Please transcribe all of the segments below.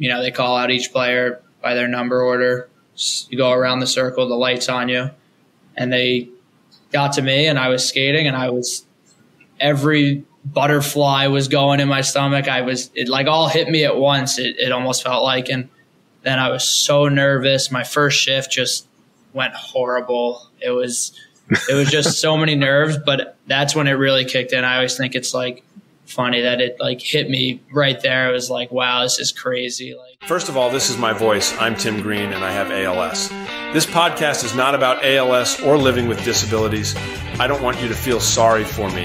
you know, they call out each player by their number order. You go around the circle, the lights on you, and they got to me, and I was skating, and I was every butterfly was going in my stomach. I was it like all hit me at once. It, it almost felt like, and then I was so nervous. My first shift just went horrible. It was it was just so many nerves, but that's when it really kicked in. I always think it's like funny that it like hit me right there. It was like, wow, this is crazy. Like First of all, this is my voice. I'm Tim Green and I have ALS. This podcast is not about ALS or living with disabilities. I don't want you to feel sorry for me.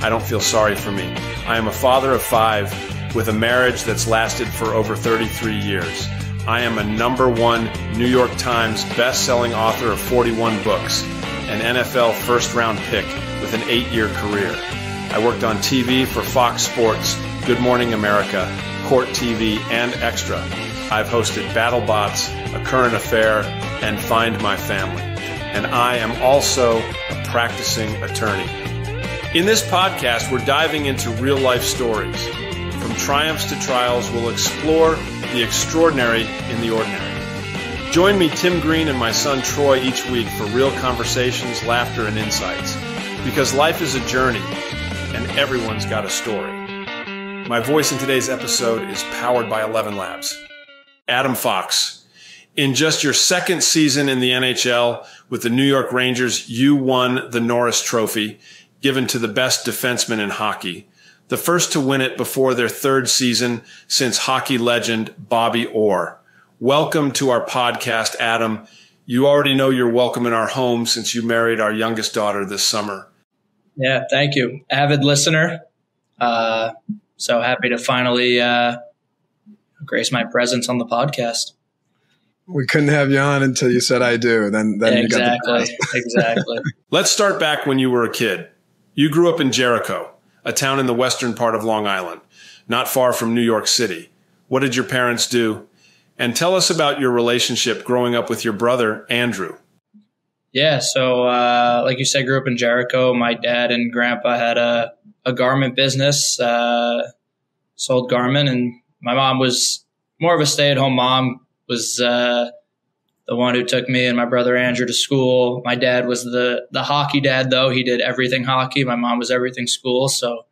I don't feel sorry for me. I am a father of 5 with a marriage that's lasted for over 33 years. I am a number 1 New York Times best-selling author of 41 books, an NFL first-round pick with an 8-year career. I worked on TV for Fox Sports, Good Morning America, Court TV, and Extra. I've hosted BattleBots, A Current Affair, and Find My Family. And I am also a practicing attorney. In this podcast, we're diving into real life stories. From triumphs to trials, we'll explore the extraordinary in the ordinary. Join me, Tim Green, and my son Troy each week for real conversations, laughter, and insights. Because life is a journey, and everyone's got a story. My voice in today's episode is powered by ElevenLabs. Adam Fox. In just your second season in the NHL with the New York Rangers, you won the Norris Trophy, given to the best defenseman in hockey. The first to win it before their third season since hockey legend Bobby Orr. Welcome to our podcast, Adam. You already know you're welcome in our home since you married our youngest daughter this summer. Yeah, thank you. Avid listener. Uh, so happy to finally uh, grace my presence on the podcast. We couldn't have you on until you said I do. Then, then exactly, you got the exactly. Let's start back when you were a kid. You grew up in Jericho, a town in the western part of Long Island, not far from New York City. What did your parents do? And tell us about your relationship growing up with your brother, Andrew. Yeah, so uh, like you said, grew up in Jericho. My dad and grandpa had a, a garment business, uh, sold garment, and my mom was more of a stay at home mom. Was uh, the one who took me and my brother Andrew to school. My dad was the the hockey dad, though. He did everything hockey. My mom was everything school, so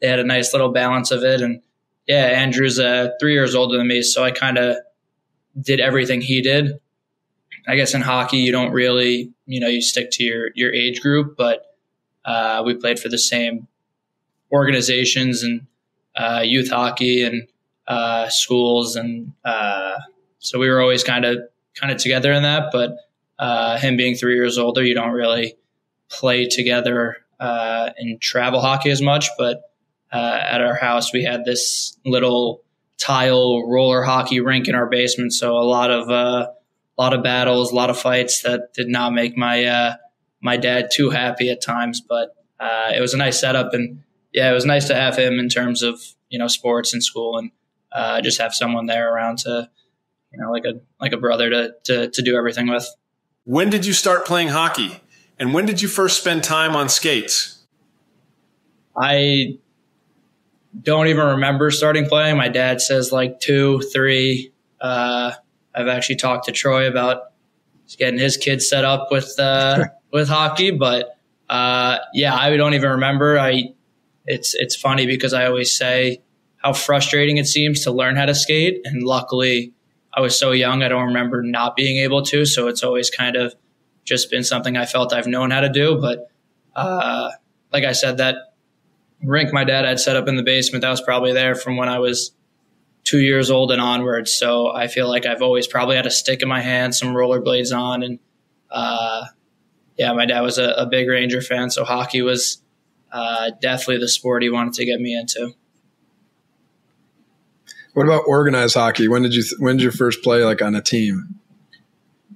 they had a nice little balance of it. And yeah, Andrew's uh, three years older than me, so I kind of did everything he did. I guess in hockey, you don't really, you know, you stick to your your age group, but uh, we played for the same organizations and uh, youth hockey and uh, schools, and uh, so we were always kind of kind of together in that. But uh, him being three years older, you don't really play together uh, in travel hockey as much. But at our house, we had this little tile roller hockey rink in our basement, so a lot of a lot of battles, a lot of fights that did not make my my dad too happy at times, but uh, it was a nice setup and yeah, it was nice to have him in terms of you know sports and school and uh, just have someone there around to you know like a like a brother to, to to do everything with. When did you start playing hockey, and when did you first spend time on skates? I don't even remember starting playing. My dad says like two, three. Uh, I've actually talked to Troy about getting his kids set up with uh, with hockey, but uh, yeah, I don't even remember. I it's it's funny because I always say how frustrating it seems to learn how to skate, and luckily I was so young I don't remember not being able to. So it's always kind of just been something I felt I've known how to do. But uh, like I said, that rink my dad had set up in the basement that was probably there from when I was two years old and onwards. So I feel like I've always probably had a stick in my hand, some rollerblades on, and uh, yeah, my dad was a, a, big Ranger fan, so hockey was uh, definitely the sport he wanted to get me into. What about organized hockey? When did you when did you first play like on a team?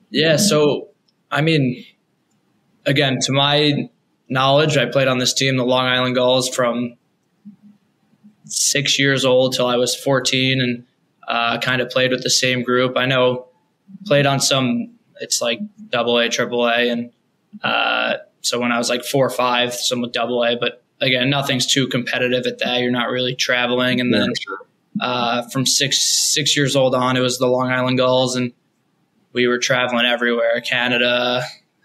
Yeah, so I mean, again, to my knowledge, I played on this team, the Long Island Gulls, from six years old till I was 14, and uh, kind of played with the same group. I know played on some. It's like double A, triple A, and uh, so when I was like four or five, some with double A, but again, nothing's too competitive at that. You're not really traveling. And then uh, from six six years old on, it was the Long Island Gulls, and we were traveling everywhere, Canada.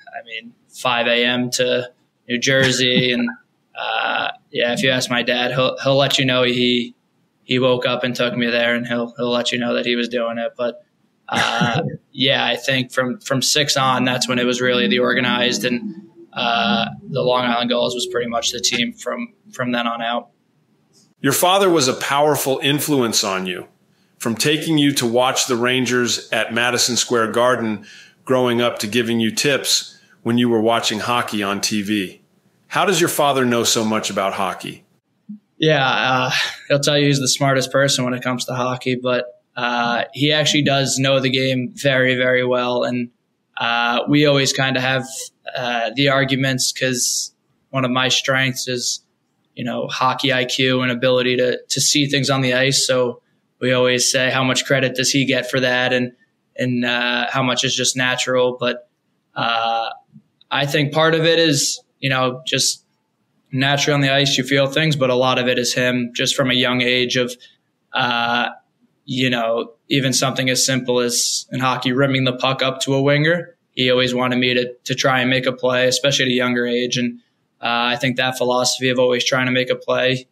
I mean, 5 a.m. to New Jersey, and uh, yeah, if you ask my dad, he'll he'll let you know he he woke up and took me there, and he'll he'll let you know that he was doing it. But uh, yeah, I think from from six on, that's when it was really the organized, and uh, the Long Island Gulls was pretty much the team from from then on out. Your father was a powerful influence on you, from taking you to watch the Rangers at Madison Square Garden growing up to giving you tips when you were watching hockey on TV. How does your father know so much about hockey? Yeah, uh, he'll tell you he's the smartest person when it comes to hockey, but uh, he actually does know the game very, very well. And uh, we always kind of have uh, the arguments because one of my strengths is you know, hockey IQ and ability to to see things on the ice. So we always say how much credit does he get for that, and and uh, how much is just natural. But uh, I think part of it is you know just naturally on the ice you feel things, but a lot of it is him just from a young age of. Uh, you know, even something as simple as in hockey, rimming the puck up to a winger. He always wanted me to to try and make a play, especially at a younger age, and uh, I think that philosophy of always trying to make a play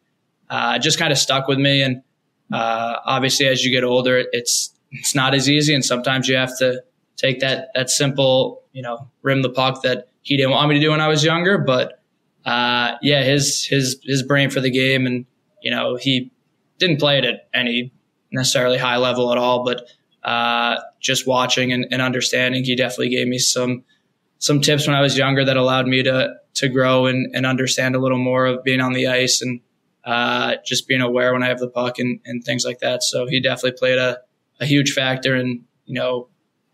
uh, just kind of stuck with me. And uh, obviously, as you get older, it's it's not as easy, and sometimes you have to take that that simple, you know, rim the puck that he didn't want me to do when I was younger. But uh, yeah, his his his brain for the game, and you know, he didn't play it at any necessarily high level at all, but uh, just watching and, and understanding, he definitely gave me some some tips when I was younger that allowed me to to grow and, and understand a little more of being on the ice and uh, just being aware when I have the puck and, and things like that. So he definitely played a, a huge factor in you know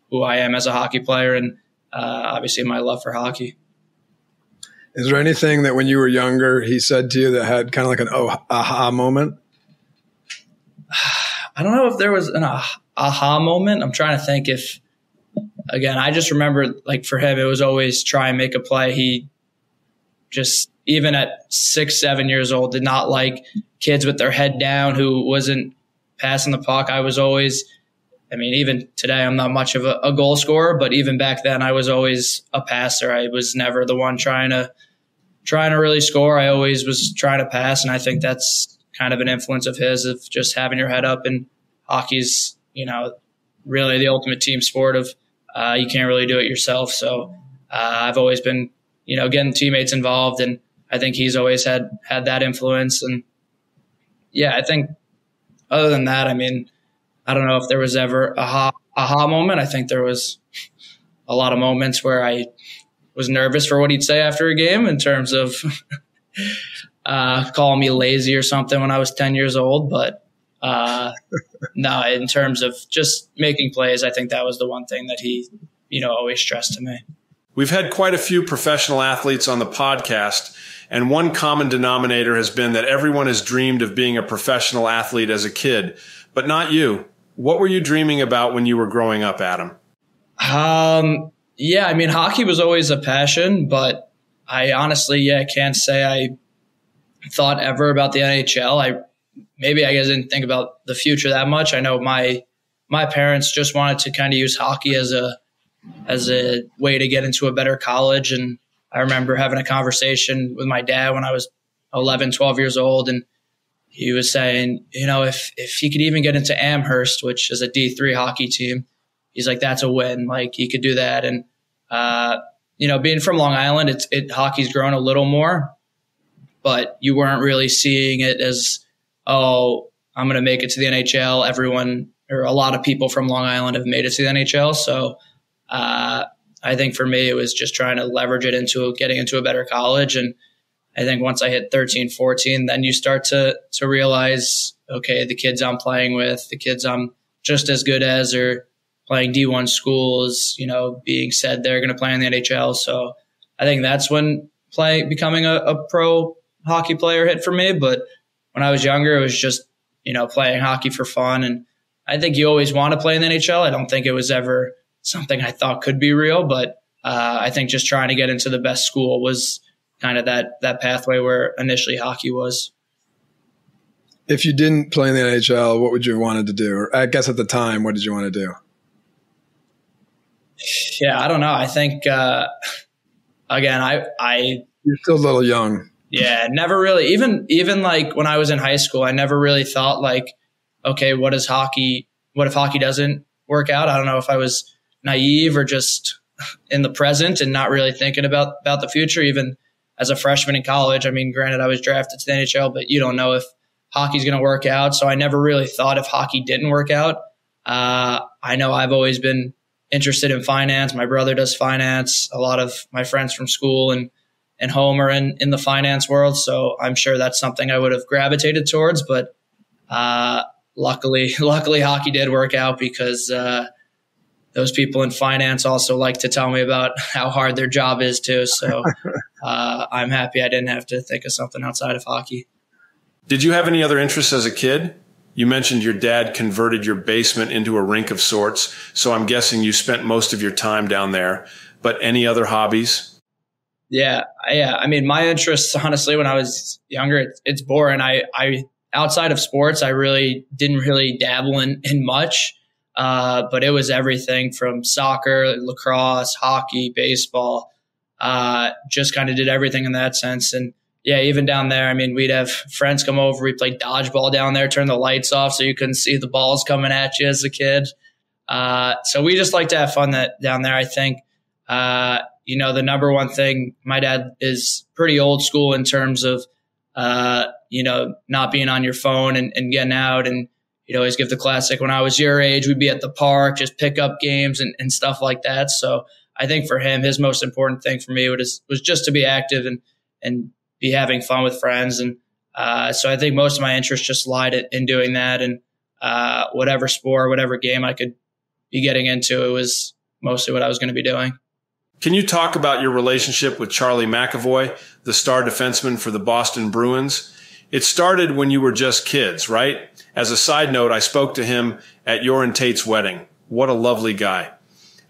who I am as a hockey player and Uh, obviously my love for hockey. Is there anything that when you were younger he said to you that had kind of like an oh, aha moment? I don't know if there was an ah-, aha moment. I'm trying to think if again, I just remember like for him, it was always try and make a play. He just even at six, seven years old, did not like kids with their head down who wasn't passing the puck. I was always, I mean, even today, I'm not much of a, a, goal scorer, but even back then, I was always a passer. I was never the one trying to trying to really score. I always was trying to pass, and I think that's kind of an influence of his of just having your head up. And hockey's, you know, really the ultimate team sport of uh, you can't really do it yourself. So uh, I've always been, you know, getting teammates involved, and I think he's always had had that influence. And yeah, I think other than that, I mean, I don't know if there was ever a aha, aha moment. I think there was a lot of moments where I was nervous for what he'd say after a game in terms of uh, calling me lazy or something when I was 10 years old. But uh, no, in terms of just making plays, I think that was the one thing that he, you know, always stressed to me. We've had quite a few professional athletes on the podcast, and one common denominator has been that everyone has dreamed of being a professional athlete as a kid, but not you. What were you dreaming about when you were growing up, Adam? Um, yeah, I mean, hockey was always a passion, but I honestly, yeah, can't say I thought ever about the NHL. I maybe I guess didn't think about the future that much. I know my my parents just wanted to kind of use hockey as a as a way to get into a better college and I remember having a conversation with my dad when I was 11, 12 years old and he was saying, you know, if if he could even get into Amherst, which is a D3 hockey team, he's like that's a win. Like he could do that and uh, you know, being from Long Island, it's it hockey's grown a little more, but you weren't really seeing it as oh, I'm going to make it to the NHL. Everyone or a lot of people from Long Island have made it to the NHL. So uh, I think for me, it was just trying to leverage it into getting into a better college. And I think once I hit 13, 14, then you start to, to realize, okay, the kids I'm playing with, the kids I'm just as good as or playing D1 schools, you know, being said they're going to play in the NHL. So I think that's when play becoming a, a pro hockey player hit for me. But when I was younger, it was just, you know, playing hockey for fun. And I think you always want to play in the NHL. I don't think it was ever something I thought could be real, but uh, I think just trying to get into the best school was kind of that that pathway where initially hockey was. if you didn't play in the NHL, what would you have wanted to do? Or I guess at the time, what did you want to do? Yeah, I don't know. I think uh, again, I I you're still a little young. Yeah, never really even even like when I was in high school, I never really thought like, okay, what is hockey? What if hockey doesn't work out? I don't know if I was naive or just in the present and not really thinking about about the future. Even as a freshman in college, I mean, granted, I was drafted to the NHL, but you don't know if hockey's going to work out. So I never really thought if hockey didn't work out. Uh, I know I've always been interested in finance. My brother does finance. A lot of my friends from school and and home are in in the finance world, so I'm sure that's something I would have gravitated towards. But uh, luckily, luckily, hockey did work out because uh, those people in finance also like to tell me about how hard their job is too. So uh, I'm happy I didn't have to think of something outside of hockey. Did you have any other interests as a kid? You mentioned your dad converted your basement into a rink of sorts, so I'm guessing you spent most of your time down there. But any other hobbies? Yeah, yeah. I mean, my interests, honestly, when I was younger, it's, it's boring. I, I, outside of sports, I really didn't really dabble in, in much. Uh, but it was everything from soccer, lacrosse, hockey, baseball. Uh, just kind of did everything in that sense. And yeah, even down there, I mean, we'd have friends come over. We played dodgeball down there, turn the lights off so you couldn't see the balls coming at you as a kid. Uh, so we just like to have fun that down there. I think, uh, you know, the number one thing, my dad is pretty old school in terms of, uh, you know, not being on your phone and, and getting out. And he'd always give the classic, when I was your age, we'd be at the park, just pick up games and, and stuff like that. So I think for him, his most important thing for me was, was just to be active and, and be having fun with friends. And uh, so I think most of my interest just lied in doing that. And uh, whatever sport, whatever game I could be getting into, it was mostly what I was going to be doing. Can you talk about your relationship with Charlie McAvoy, the star defenseman for the Boston Bruins? It started when you were just kids, right? As a side note, I spoke to him at your and Tate's wedding. What a lovely guy.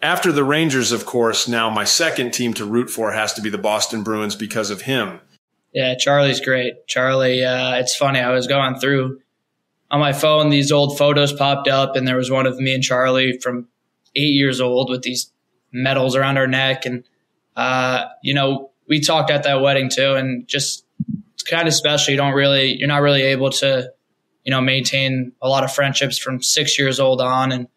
After the Rangers, of course, now my second team to root for has to be the Boston Bruins because of him. Yeah, Charlie's great. Charlie, uh, it's funny. I was going through on my phone, these old photos popped up, and there was one of me and Charlie from eight years old with these medals around our neck. And, uh, you know, we talked at that wedding too, and just it's kind of special. You don't really, you're not really able to, you know, maintain a lot of friendships from six years old on. And,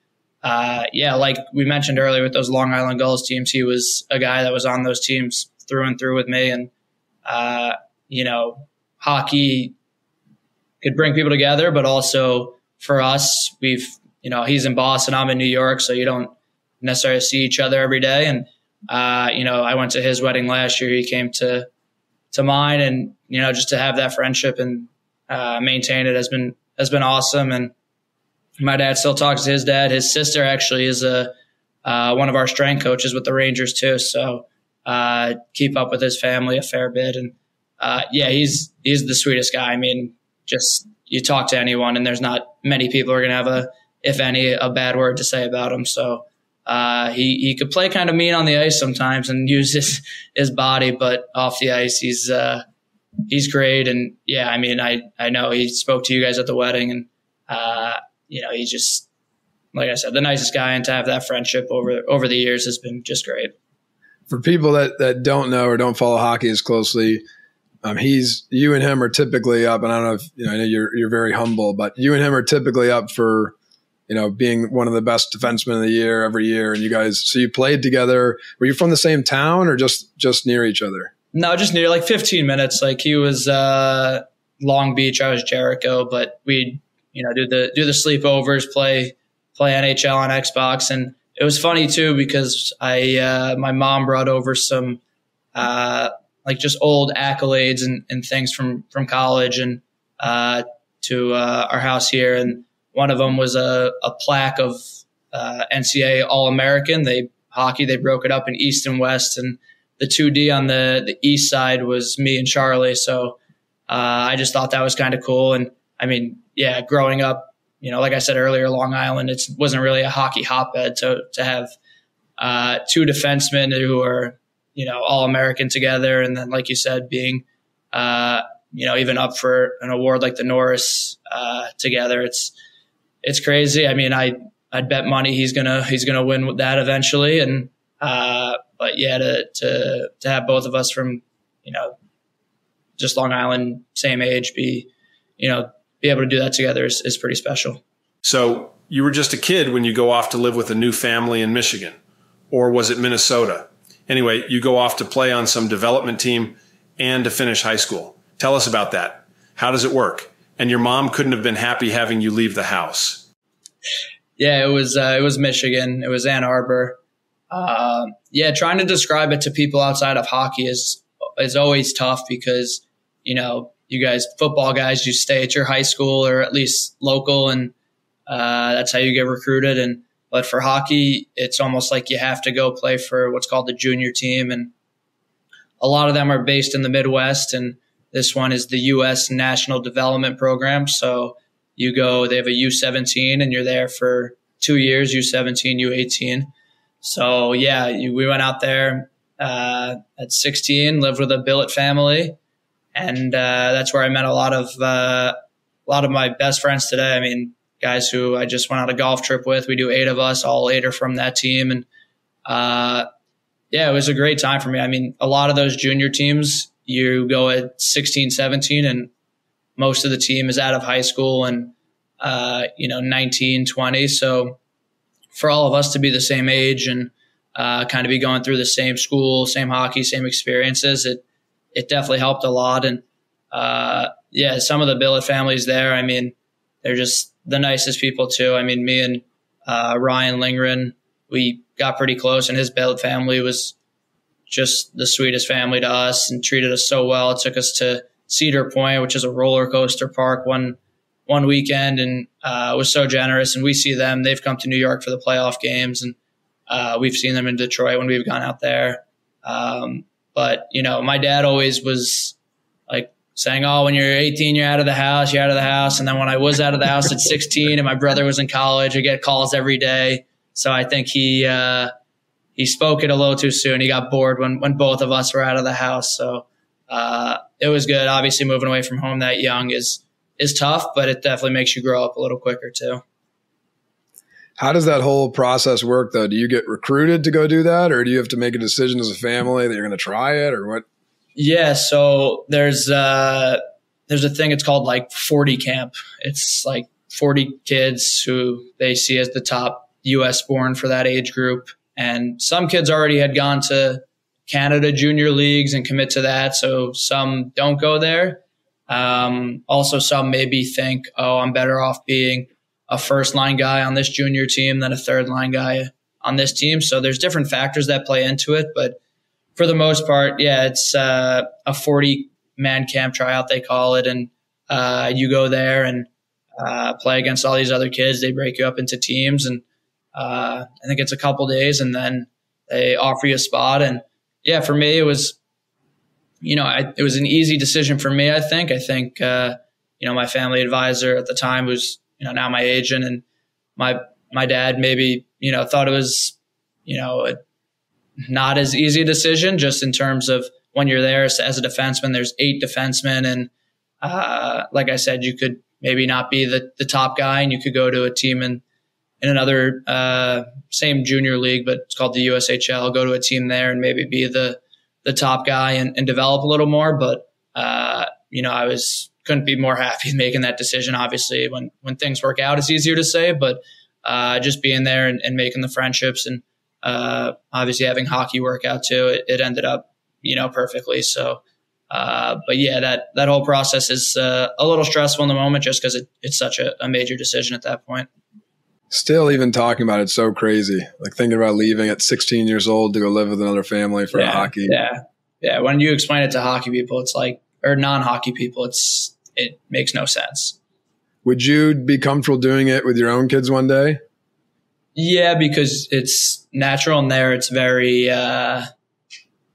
uh, yeah, like we mentioned earlier with those Long Island Gulls teams, he was a guy that was on those teams through and through with me. And, uh, you know, hockey could bring people together, but also for us, we've, you know, he's in Boston, I'm in New York, so you don't necessarily see each other every day. And, uh, you know, I went to his wedding last year. He came to, to mine and, you know, just to have that friendship and, uh, maintain it has been, has been awesome. And my dad still talks to his dad. His sister actually is a, uh, one of our strength coaches with the Rangers too. So, uh, keep up with his family a fair bit. And, uh, yeah, he's he's the sweetest guy. I mean, just you talk to anyone, and there's not many people are gonna have a, if any, a bad word to say about him. So uh, he he could play kind of mean on the ice sometimes and use his his body, but off the ice, he's uh, he's great. And yeah, I mean, I I know he spoke to you guys at the wedding, and uh, you know, he's just like I said, the nicest guy, and to have that friendship over over the years has been just great. For people that that don't know or don't follow hockey as closely, um, he's you and him are typically up, and I don't know if you know. I know you're you're very humble, but you and him are typically up for you know being one of the best defensemen of the year every year. And you guys, so you played together. Were you from the same town or just just near each other? No, just near like 15 minutes. Like he was uh, Long Beach, I was Jericho, but we'd you know do the do the sleepovers, play play NHL on Xbox, and it was funny too because I uh, my mom brought over some. Uh, like just old accolades and, and things from from college and uh, to uh, our house here. And one of them was a, a plaque of uh, NCAA All American. They hockey they broke it up in East and West, and the two D on the the East side was me and Charlie. So uh, I just thought that was kind of cool. And I mean, yeah, growing up. You know, like I said earlier, Long Island, it wasn't really a hockey hotbed to to have uh, two defensemen who are you know all American together, and then like you said, being uh, you know, even up for an award like the Norris uh, together. It's it's crazy. I mean, I I'd bet money he's gonna he's gonna win with that eventually. And uh, but yeah, to to to have both of us from you know just Long Island, same age, be you know be able to do that together is, is pretty special. So you were just a kid when you go off to live with a new family in Michigan, or was it Minnesota? Anyway, you go off to play on some development team and to finish high school. Tell us about that. How does it work? And your mom couldn't have been happy having you leave the house. Yeah, it was uh, it was Michigan. It was Ann Arbor. Uh, yeah, trying to describe it to people outside of hockey is is always tough because you know you guys football guys you stay at your high school or at least local and uh, that's how you get recruited. And but for hockey it's almost like you have to go play for what's called the junior team. And a lot of them are based in the midwest and this one is the us national development program. So you go they have a u17 and you're there for two years u17 u18 so yeah you, we went out there uh, at 16 lived with a billet family and uh, that's where I met a lot of uh, a lot of my best friends today. I mean, guys who I just went on a golf trip with. We do eight of us, all eight are from that team, and uh, yeah, it was a great time for me. I mean, a lot of those junior teams, you go at 16, 17, and most of the team is out of high school and uh, you know 19, 20. So for all of us to be the same age and uh, kind of be going through the same school, same hockey, same experiences, it it definitely helped a lot. And uh, yeah, some of the billet families there, I mean, they're just the nicest people too. I mean, me and uh, Ryan Lindgren, we got pretty close, and his billet family was just the sweetest family to us and treated us so well. It took us to Cedar Point, which is a roller coaster park, one one weekend, and uh, was so generous. And we see them; they've come to New York for the playoff games, and uh, we've seen them in Detroit when we've gone out there. Um, but, you know, my dad always was like saying, Oh, when you're 18, you're out of the house, you're out of the house. And then when I was out of the house at 16 and my brother was in college, I get calls every day. So I think he, uh, he spoke it a little too soon. He got bored when, when both of us were out of the house. So, uh, it was good. Obviously moving away from home that young is, is tough, but it definitely makes you grow up a little quicker too. How does that whole process work though? Do you get recruited to go do that or do you have to make a decision as a family that you're going to try it or what? Yeah. So there's, uh, there's a thing, it's called like 40 camp. It's like 40 kids who they see as the top US born for that age group. And some kids already had gone to Canada junior leagues and commit to that. So some don't go there. Um, also, some maybe think, oh, I'm better off being a first line guy on this junior team than a third line guy on this team. So there's different factors that play into it, but for the most part, yeah, it's uh, a 40 man camp tryout they call it, and uh, you go there and uh, play against all these other kids. They break you up into teams, and uh, I think it's a couple days, and then they offer you a spot. And yeah, for me, it was, you know, I, it was an easy decision for me. I think. I think uh, you know my family advisor at the time was you know now my agent and my my dad maybe you know thought it was you know a, not as easy a decision just in terms of when you're there as a defenseman there's eight defensemen and uh, like I said you could maybe not be the, the top guy and you could go to a team in in another uh, same junior league but it's called the USHL go to a team there and maybe be the the top guy and, and develop a little more but uh, you know I was couldn't be more happy making that decision. Obviously, when when things work out, it's easier to say, but uh, just being there and, and, making the friendships and uh, obviously having hockey work out too, it, it ended up you know perfectly. So, uh, but yeah, that that whole process is uh, a little stressful in the moment just because it, it's such a, a major decision at that point. Still, even talking about it, so crazy. Like thinking about leaving at 16 years old to go live with another family for yeah, hockey. Yeah, yeah. When you explain it to hockey people, it's like or non-hockey people, it's it makes no sense. Would you be comfortable doing it with your own kids one day? Yeah, because it's natural in there. It's very uh,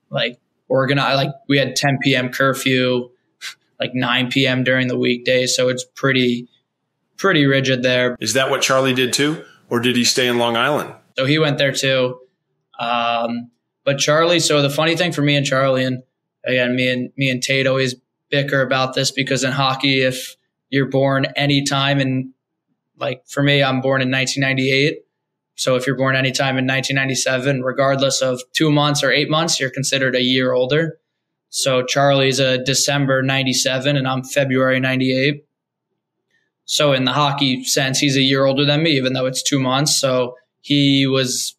like organized. Like we had 10 p.m. curfew, like 9 p.m. during the weekdays, so it's pretty pretty rigid there. Is that what Charlie did too, or did he stay in Long Island? So he went there too. Um, but Charlie, so the funny thing for me and Charlie, and again, me and me and Tate always bicker about this because in hockey, if you're born anytime and like for me, I'm born in 1998. So if you're born anytime in 1997, regardless of two months or eight months, you're considered a year older. So Charlie's a December 97 and I'm February 98. So in the hockey sense, he's a year older than me, even though it's two months. So he was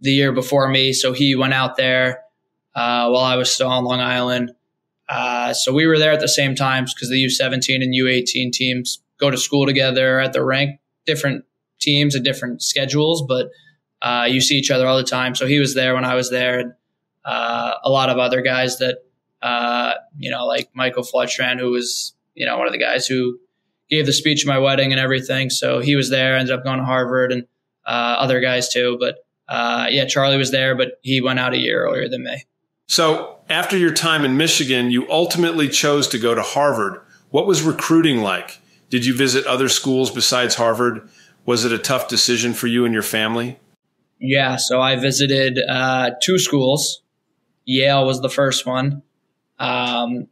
the year before me. So he went out there uh, while I was still on Long Island. Uh, so we were there at the same times because the U17 and U18 teams go to school together at the rink, different teams and different schedules, but uh, you see each other all the time. So he was there when I was there, and uh, a lot of other guys that uh, you know, like Michael Fletchstrand, who was you know one of the guys who gave the speech at my wedding and everything. So he was there. Ended up going to Harvard and uh, other guys too. But uh, yeah, Charlie was there, but he went out a year earlier than me. So after your time in Michigan, you ultimately chose to go to Harvard. What was recruiting like? Did you visit other schools besides Harvard? Was it a tough decision for you and your family? Yeah, so I visited uh, two schools. Yale was the first one. Um,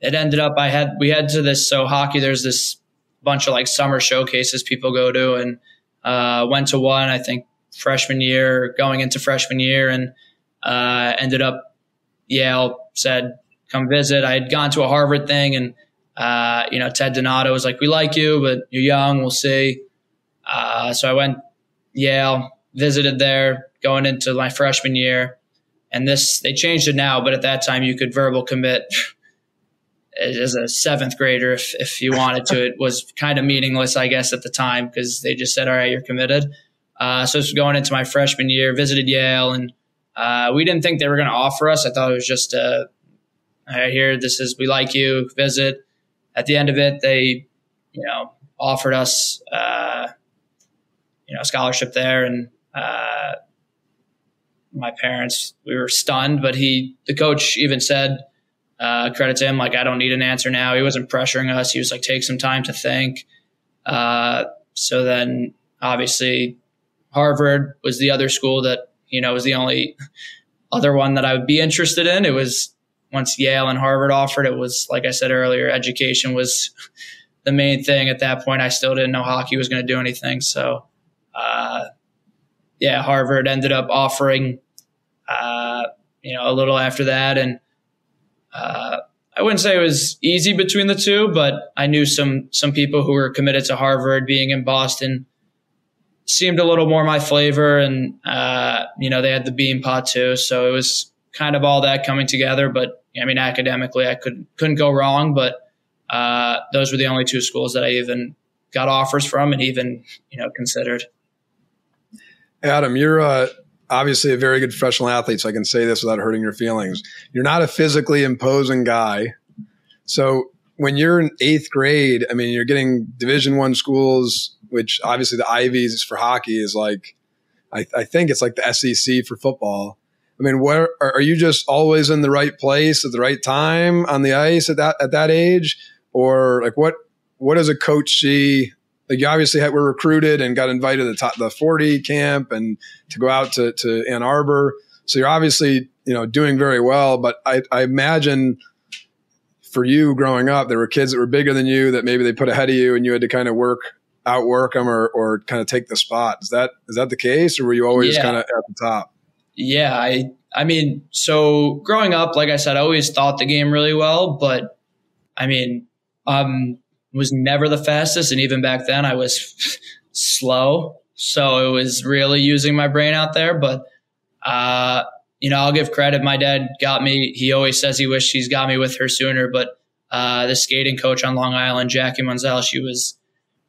it ended up I had we had to this so hockey. There's this bunch of like summer showcases people go to, and uh, went to one I think freshman year, going into freshman year, and uh, ended up Yale said come visit. I had gone to a Harvard thing, and uh, you know Ted Donato was like, "We like you, but you're young. We'll see." Uh, so I went Yale, visited there, going into my freshman year, and this they changed it now, but at that time you could verbal commit as a seventh grader if if you wanted to. It was kind of meaningless, I guess, at the time because they just said, "All right, you're committed." Uh, so it's going into my freshman year, visited Yale, and uh, we didn't think they were going to offer us. I thought it was just, uh, "I hear this is we like you, visit." At the end of it, they, you know, offered us, uh, you know, scholarship there, and uh, my parents we were stunned. But he, the coach, even said uh, credit to him. Like, I don't need an answer now. He wasn't pressuring us. He was like, take some time to think. Uh, so then, obviously, Harvard was the other school that you know was the only other one that I would be interested in. It was once Yale and Harvard offered. It was like I said earlier, education was the main thing at that point. I still didn't know hockey was going to do anything. So, uh, yeah, Harvard ended up offering, uh, you know, a little after that, and uh, I wouldn't say it was easy between the two, but I knew some some people who were committed to Harvard. Being in Boston seemed a little more my flavor, and uh, you know they had the Beanpot too, so it was kind of all that coming together. But I mean, academically, I could couldn't go wrong. But uh, those were the only two schools that I even got offers from and even you know considered. Adam, you're uh, obviously a very good professional athlete, so I can say this without hurting your feelings. You're not a physically imposing guy. So when you're in eighth grade, I mean, you're getting Division One schools, which obviously the Ivies for hockey is like, I, I, think it's like the SEC for football. I mean, where are you just always in the right place at the right time on the ice at that at that age, or like what what does a coach see like you obviously had, were recruited and got invited to the, top, the 40 camp and to go out to, to Ann Arbor. So you're obviously, you know, doing very well, but I, I imagine for you growing up, there were kids that were bigger than you that maybe they put ahead of you and you had to kind of work, outwork them or, or kind of take the spot. Is that, is that the case or were you always yeah. kind of at the top? Yeah. I, I mean, so growing up, like I said, I always thought the game really well, but I mean, um, was never the fastest. And even back then, I was slow. So it was really using my brain out there. But, uh, you know, I'll give credit. My dad got me. He always says he wished he's got me with her sooner. But uh, the skating coach on Long Island, Jackie Monzel, she was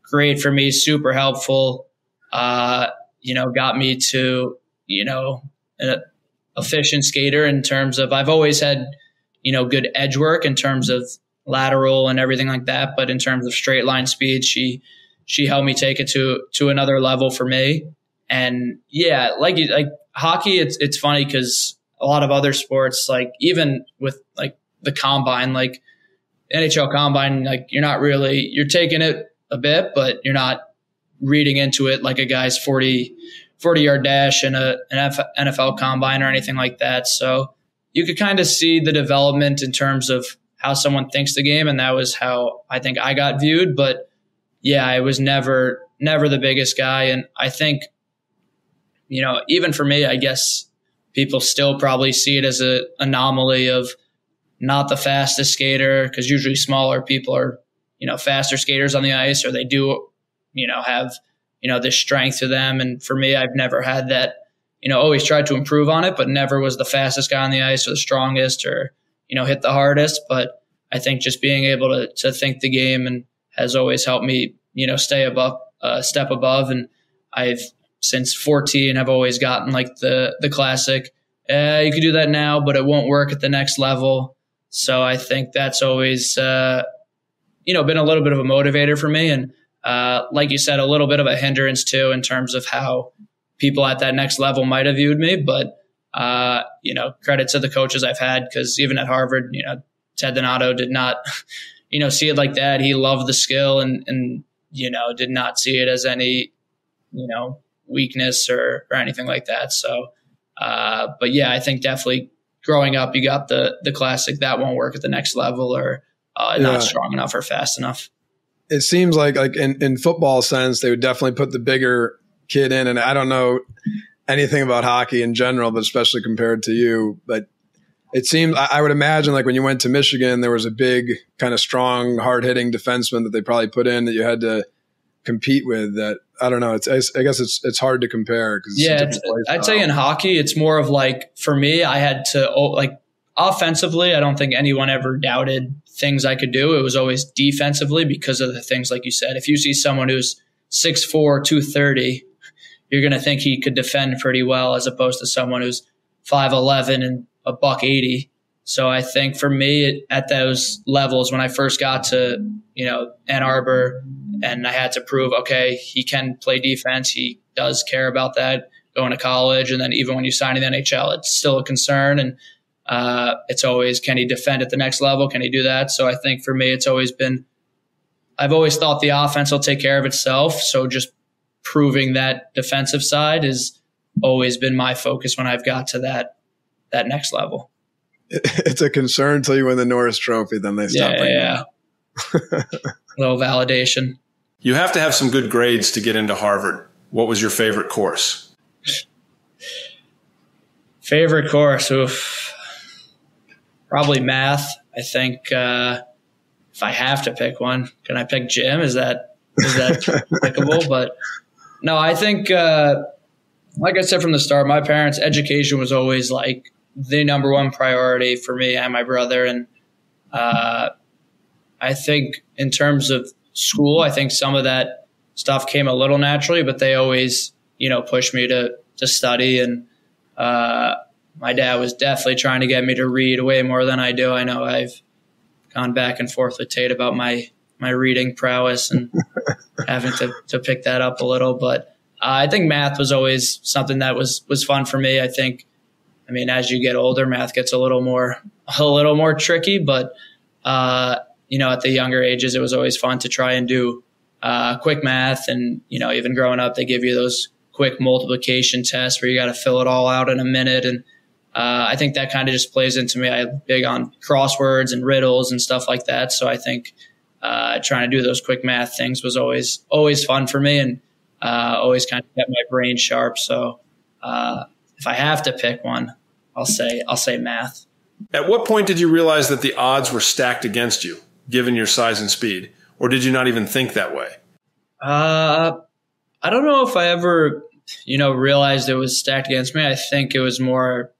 great for me, super helpful. Uh, you know, got me to, you know, an efficient skater in terms of I've always had, you know, good edge work in terms of lateral and everything like that. But in terms of straight line speed, she she helped me take it to to another level for me. And yeah, like like hockey, it's it's funny because a lot of other sports, like even with like the combine, like NHL combine, like you're not really you're taking it a bit, but you're not reading into it like a guy's 40, 40 yard dash in a an NFL combine or anything like that. So you could kind of see the development in terms of how someone thinks the game, and that was how I think I got viewed. But yeah, I was never never the biggest guy, and I think you know even for me, I guess people still probably see it as an anomaly of not the fastest skater because usually smaller people are you know faster skaters on the ice or they do you know have you know this strength to them and for me i've never had that you know always tried to improve on it but never was the fastest guy on the ice or the strongest or you know hit the hardest but i think just being able to, to think the game and has always helped me you know stay above uh, step above. And i've since 14 I've always gotten like the the classic uh, you could do that now but it won't work at the next level. So i think that's always uh, you know been a little bit of a motivator for me and uh, like you said a little bit of a hindrance too in terms of how people at that next level might have viewed me but uh, you know credit to the coaches i've had because even at harvard you know ted donato did not you know see it like that he loved the skill and and you know did not see it as any you know weakness or or anything like that so uh, but yeah i think definitely growing up you got the the classic that won't work at the next level or uh, yeah. not strong enough or fast enough. It seems like like in, in football sense, they would definitely put the bigger kid in. And I don't know anything about hockey in general, but especially compared to you. But it seems I, would imagine like when you went to Michigan, there was a big kind of strong, hard hitting defenseman that they probably put in that you had to compete with. That I don't know. It's I guess it's it's hard to compare because yeah, I'd say in hockey it's more of like for me I had to like offensively, I don't think anyone ever doubted things I could do. It was always defensively because of the things like you said. If you see someone who's 6'4, 230, you're going to think he could defend pretty well as opposed to someone who's 5'11 and a buck 80. So I think for me at those levels, when I first got to, you know, Ann Arbor and I had to prove, okay, he can play defense. He does care about that going to college. And then even when you sign in the NHL, it's still a concern. And uh, it's always can he defend at the next level? Can he do that? So I think for me, it's always been. I've always thought the offense will take care of itself. So just proving that defensive side has always been my focus when I've got to that that next level. It's a concern until you win the Norris Trophy, then they stop. Yeah, yeah. little validation. You have to have some good grades to get into Harvard. What was your favorite course? favorite course? Oof probably math. I think uh, if I have to pick one, can I pick gym? Is that is that applicable? But no, I think uh, like I said from the start, my parents' education was always like the number one priority for me and my brother, and uh, I think in terms of school, I think some of that stuff came a little naturally, but they always you know pushed me to to study and. Uh, my dad was definitely trying to get me to read way more than I do. I know I've gone back and forth with Tate about my my reading prowess and having to, to pick that up a little. But uh, I think math was always something that was was fun for me. I think, I mean, as you get older, math gets a little more a little more tricky. But uh, you know, at the younger ages, it was always fun to try and do uh, quick math. And you know, even growing up, they give you those quick multiplication tests where you got to fill it all out in a minute and uh, I think that kind of just plays into me. I'm big on crosswords and riddles and stuff like that. So I think uh, trying to do those quick math things was always always fun for me and uh, always kind of kept my brain sharp. So uh, if I have to pick one, I'll say I'll say math. At what point did you realize that the odds were stacked against you, given your size and speed, or did you not even think that way? Uh, I don't know if I ever, you know, realized it was stacked against me. I think it was more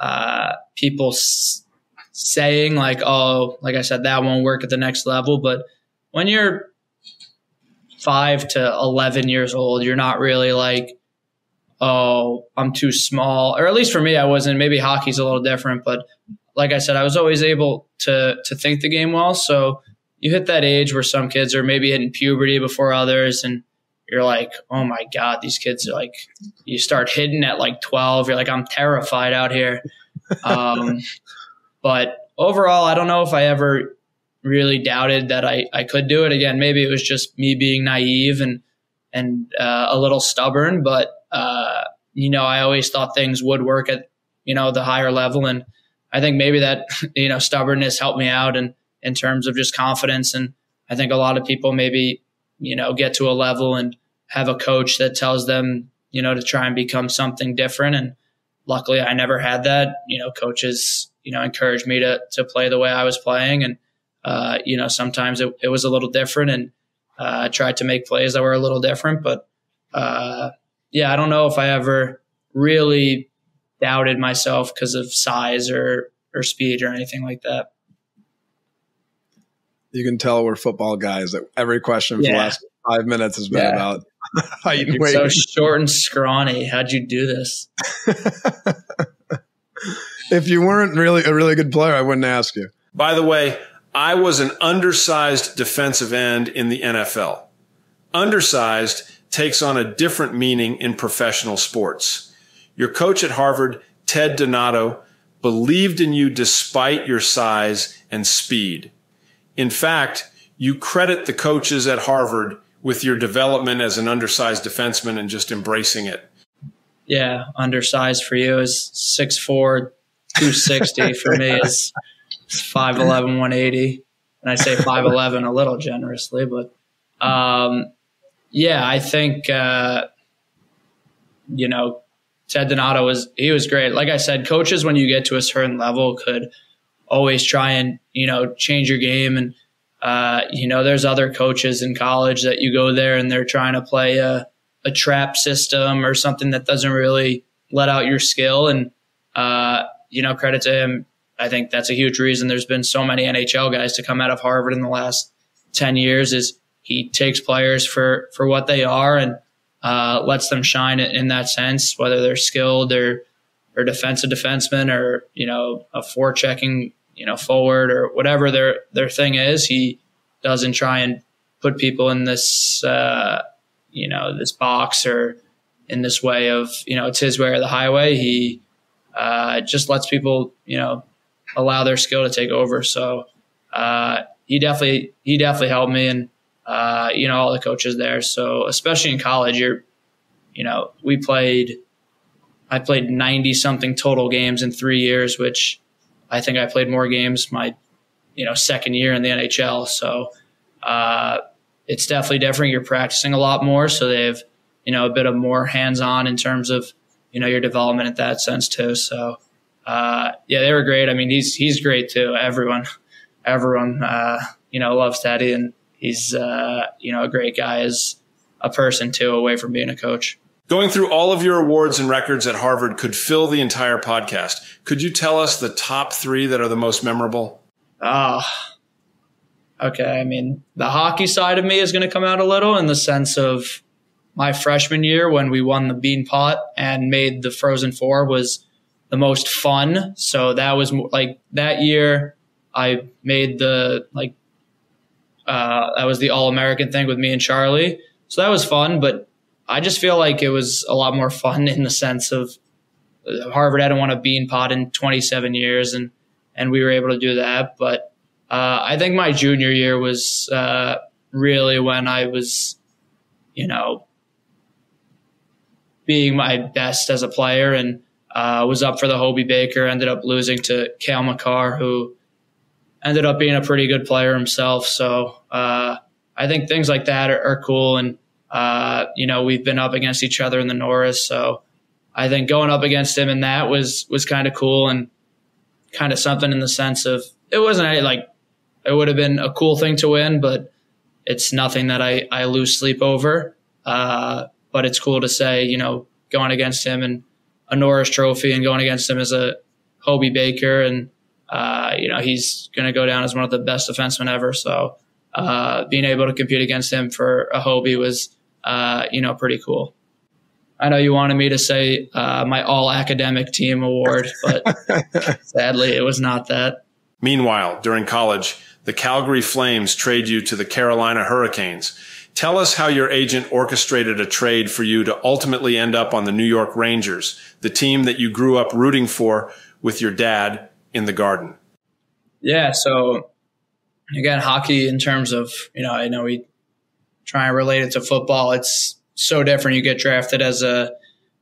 uh, people s- saying like, "Oh, like I said, that won't work at the next level." But when you're five to eleven years old, you're not really like, "Oh, I'm too small," or at least for me, I wasn't. Maybe hockey's a little different, but like I said, I was always able to to think the game well. So you hit that age where some kids are maybe hitting puberty before others, and you're like, oh my God, these kids are like, you start hitting at like 12. You're like, I'm terrified out here. Um, but overall, I don't know if I ever really doubted that I, I could do it again. Maybe it was just me being naive and, and uh, a little stubborn, but, uh, you know, I always thought things would work at, you know, the higher level. And I think maybe that you know stubbornness helped me out and in, in terms of just confidence. And I think a lot of people maybe you know get to a level and have a coach that tells them you know to try and become something different. And luckily, I never had that. You know, coaches you know encouraged me to to play the way I was playing, and uh, you know sometimes it, it was a little different and uh, tried to make plays that were a little different. But uh, yeah, I don't know if I ever really doubted myself because of size or or speed or anything like that. You can tell we're football guys. That every question for yeah. the last five minutes has been yeah. about height and weight. So short and scrawny. How'd you do this? if you weren't really a really good player, I wouldn't ask you. By the way, I was an undersized defensive end in the NFL. Undersized takes on a different meaning in professional sports. Your coach at Harvard, Ted Donato, believed in you despite your size and speed. In fact, you credit the coaches at Harvard with your development as an undersized defenseman and just embracing it. Yeah, undersized for you is 6'4, 260. for me is 5'11, 180. And I say 5'11 a little generously, but um, yeah, I think, uh, you know, Ted Donato was, he was great. Like I said, coaches, when you get to a certain level, could always try and, you know, change your game. And, uh, you know, there's other coaches in college that you go there and they're trying to play a, a trap system or something that doesn't really let out your skill. And, uh, you know, credit to him, I think that's a huge reason there's been so many NHL guys to come out of Harvard in the last 10 years is he takes players for, for what they are and uh, lets them shine in that sense, whether they're skilled or, or defensive defenseman or, you know, a forechecking, you know, forward or whatever their, their thing is. He doesn't try and put people in this, uh, you know, this box or in this way of, you know, it's his way or the highway. He uh, just lets people, you know, allow their skill to take over. So uh, he definitely he definitely helped me, and uh, you know all the coaches there. So especially in college, you're you know we played. I played ninety something total games in three years, which I think I played more games my you know second year in the NHL. So uh, it's definitely different. You're practicing a lot more, so they have you know a bit of more hands on in terms of you know your development in that sense too. So uh, yeah, they were great. I mean, he's he's great too. Everyone, everyone, uh, you know, loves Teddy, and he's uh, you know a great guy as a person too, away from being a coach. Going through all of your awards and records at Harvard could fill the entire podcast. Could you tell us the top three that are the most memorable? Ah, okay. I mean, the hockey side of me is going to come out a little in the sense of my freshman year when we won the Beanpot and made the Frozen Four was the most fun. So that was like that year I made the like uh, that was the all American thing with me and Charlie. So that was fun, but I just feel like it was a lot more fun in the sense of uh, Harvard hadn't won a Beanpot in 27 years, and and we were able to do that. But uh, I think my junior year was uh, really when I was, you know, being my best as a player and uh, was up for the Hobey Baker, ended up losing to Cale Makar, who ended up being a pretty good player himself. So uh, I think things like that are, are cool. And, uh, you know, we've been up against each other in the Norris. So I think going up against him in that was, was kind of cool and kind of something in the sense of it wasn't like, it would have been a cool thing to win, but it's nothing that I, I lose sleep over. Uh, but it's cool to say, you know, going against him and, a Norris Trophy and going against him as a Hobey Baker, and uh, you know he's going to go down as one of the best defensemen ever. So uh, being able to compete against him for a Hobie was uh, you know pretty cool. I know you wanted me to say uh, my all academic team award, but sadly it was not that. Meanwhile, during college, the Calgary Flames trade you to the Carolina Hurricanes. Tell us how your agent orchestrated a trade for you to ultimately end up on the New York Rangers, the team that you grew up rooting for with your dad in the garden. Yeah. So again, hockey in terms of, you know, I know we try and relate it to football. It's so different. You get drafted as a,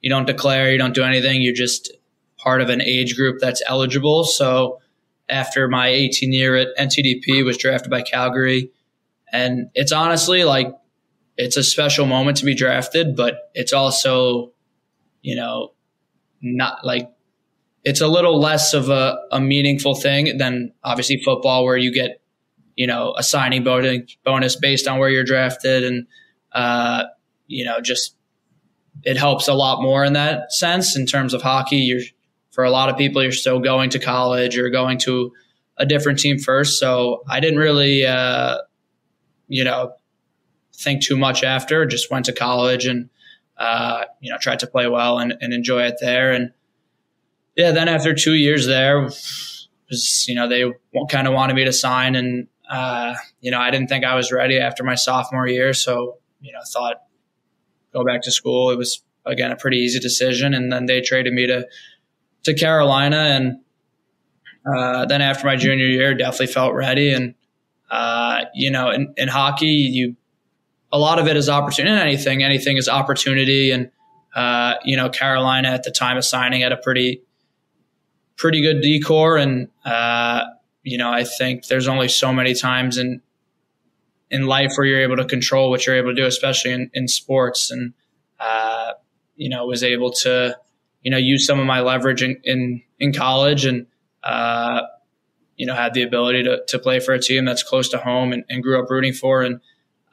you don't declare, you don't do anything. You're just part of an age group that's eligible. So after my 18 year at NTDP, was drafted by Calgary, and it's honestly like it's a special moment to be drafted, but it's also, you know, not like it's a little less of a, a meaningful thing than obviously football, where you get, you know, a signing bonus based on where you're drafted, and uh, you know, just it helps a lot more in that sense. In terms of hockey, you're for a lot of people, you're still going to college or going to a different team first. So I didn't really, uh, you know, think too much after. Just went to college and uh, you know tried to play well and, and enjoy it there. And yeah, then after two years there, was you know they kind of wanted me to sign, and uh, you know I didn't think I was ready after my sophomore year, so you know thought go back to school. It was again a pretty easy decision, and then they traded me to to Carolina, and uh, then after my junior year, definitely felt ready, and uh, you know in, in hockey you a lot of it is opportunity. Anything, anything is opportunity. And uh, you know, Carolina at the time of signing had a pretty, pretty good D corps. And uh, you know, I think there's only so many times in in life where you're able to control what you're able to do, especially in, in sports. And uh, you know, was able to you know use some of my leverage in in, in college and. Uh, you know, had the ability to, to play for a team that's close to home and, and grew up rooting for. And,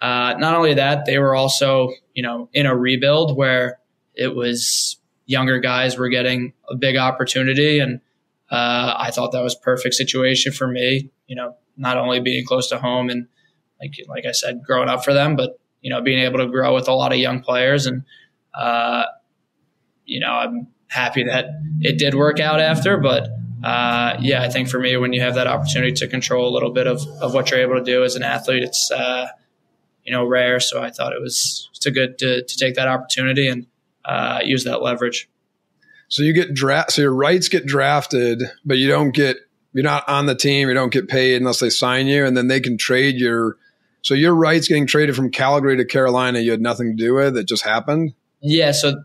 uh, not only that, they were also, you know, in a rebuild where it was younger guys were getting a big opportunity. And uh, I thought that was perfect situation for me, you know, not only being close to home and like, like I said, growing up for them, but, you know, being able to grow with a lot of young players. And, uh, you know, I'm happy that it did work out after, but, uh, yeah, I think for me, when you have that opportunity to control a little bit of, of what you're able to do as an athlete, it's, uh, you know, rare. So I thought it was it's a good to, to take that opportunity and uh, use that leverage. So you get draft. So your rights get drafted, but you don't get. You're not on the team. You don't get paid unless they sign you, and then they can trade your. So your rights getting traded from Calgary to Carolina, you had nothing to do with. It just happened. Yeah. So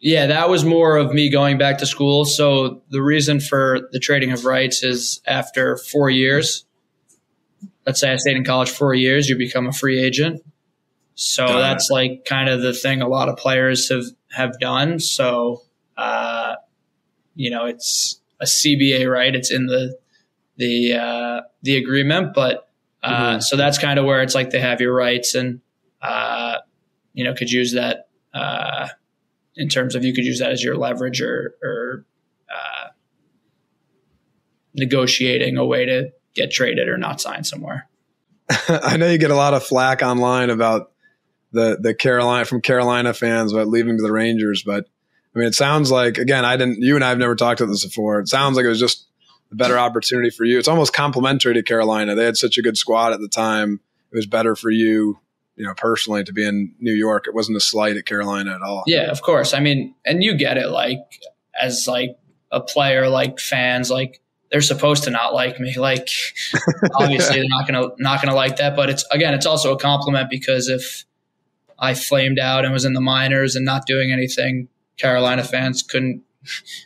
yeah, that was more of me going back to school. So the reason for the trading of rights is after four years, let's say I stayed in college four years, you become a free agent. So Got that's it. like kind of the thing a lot of players have have done. So uh, you know, it's a CBA, right? It's in the the uh, the agreement, but uh, mm-hmm. so that's kind of where it's like they have your rights and uh, you know could use that uh, in terms of you could use that as your leverage or, or uh, negotiating a way to get traded or not signed somewhere. I know you get a lot of flack online about the the Carolina from Carolina fans about leaving to the Rangers, but I mean, it sounds like again, I didn't. You and I have never talked about this before. It sounds like it was just a better opportunity for you. It's almost complimentary to Carolina. They had such a good squad at the time. It was better for you, you know, personally to be in New York. It wasn't a slight at Carolina at all. Yeah, of course. I mean, and you get it. Like as like a player, like fans, like they're supposed to not like me. Like obviously they're not gonna not gonna like that. But it's again, it's also a compliment because if I flamed out and was in the minors and not doing anything, Carolina fans couldn't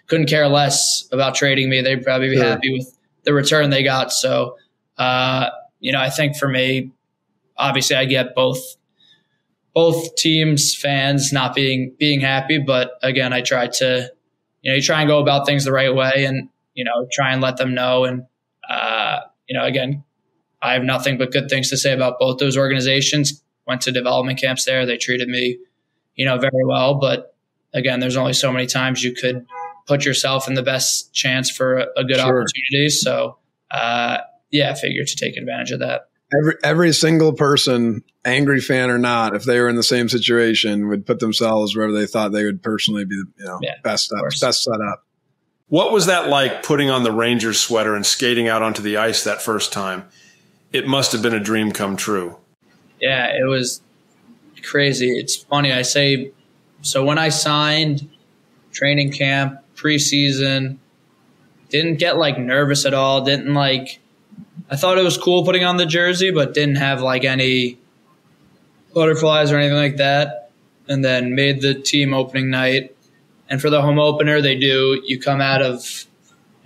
couldn't care less about trading me. They'd probably be happy with the return they got. So uh, you know, I think for me, obviously I get both both teams fans not being being happy, but again, I try to you know, you try and go about things the right way and you know, try and let them know. And, uh, you know, again, I have nothing but good things to say about both those organizations. Went to development camps there. They treated me, you know, very well. But again, there's only so many times you could put yourself in the best chance for a, a good sure. opportunity. So, uh, yeah, I figured to take advantage of that. Every every single person, angry fan or not, if they were in the same situation, would put themselves wherever they thought they would personally be, you know, yeah, best up, best set up. What was that like putting on the Rangers sweater and skating out onto the ice that first time? It must have been a dream come true. Yeah, it was crazy. It's funny. I say, so when I signed training camp, preseason, didn't get like nervous at all. Didn't like, I thought it was cool putting on the jersey, but didn't have like any butterflies or anything like that. And then made the team opening night and for the home opener, they do. You come out of,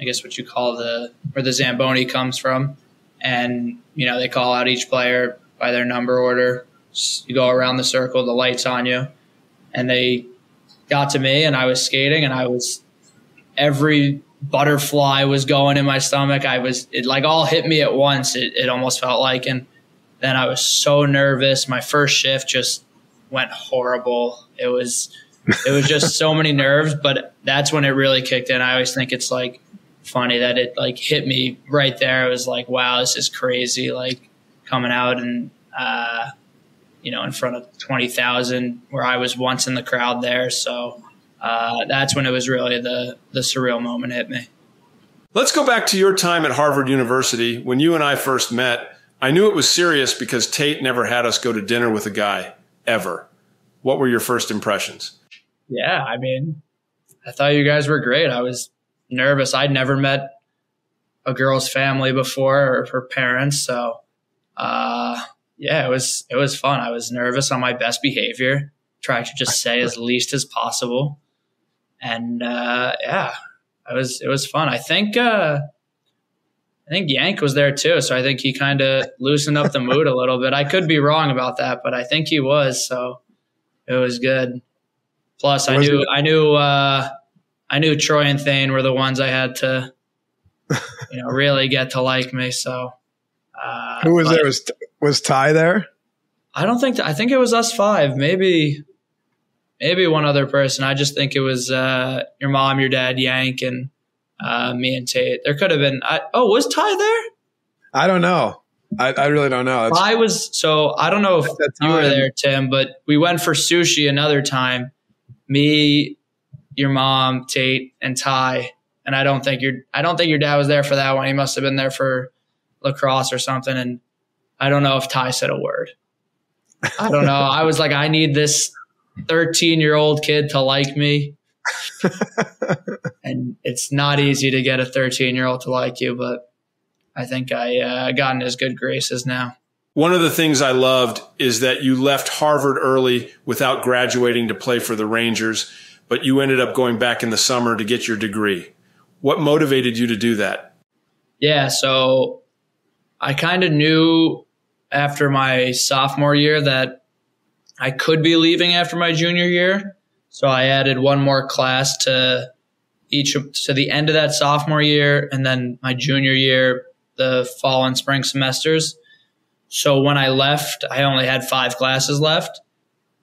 I guess, what you call the where the zamboni comes from, and you know they call out each player by their number order. You go around the circle, the lights on you, and they got to me, and I was skating, and I was every butterfly was going in my stomach. I was it like all hit me at once. It, it almost felt like, and then I was so nervous. My first shift just went horrible. It was it was just so many nerves, but that's when it really kicked in. I always think it's like funny that it like hit me right there. It was like, wow, this is crazy. Like coming out and uh, you know in front of twenty thousand, where I was once in the crowd there. So uh, that's when it was really the the surreal moment hit me. Let's go back to your time at Harvard University when you and I first met. I knew it was serious because Tate never had us go to dinner with a guy ever. What were your first impressions? Yeah, I mean, I thought you guys were great. I was nervous. I'd never met a girl's family before or her parents, so uh, yeah, it was it was fun. I was nervous on my best behavior, tried to just say as least as possible, and uh, yeah, it was it was fun. I think uh, I think Yank was there too, so I think he kind of loosened up the mood a little bit. I could be wrong about that, but I think he was. So it was good. Plus, I knew I knew uh, I knew Troy and Thane were the ones I had to, you know, really get to like me. So uh, who was there? Was was Ty there? I don't think. I think it was us five. Maybe maybe one other person. I just think it was uh, your mom, your dad, Yank, and uh, me and Tate. There could have been. I, oh, was Ty there? I don't know. I, I really don't know. That's, I was so I don't know if you were there, Tim, but we went for sushi another time. Me, your mom, Tate, and Ty. And I don't think your I don't think your dad was there for that one. He must have been there for lacrosse or something. And I don't know if Ty said a word. I don't know. I was like, I need this 13 year old kid to like me. and it's not easy to get a 13 year old to like you, but I think I uh, got in his good graces now. One of the things I loved is that you left Harvard early without graduating to play for the Rangers, but you ended up going back in the summer to get your degree. What motivated you to do that? Yeah, so I kind of knew after my sophomore year that I could be leaving after my junior year. So I added one more class to each to the end of that sophomore year and then my junior year the fall and spring semesters. So when I left, I only had five classes left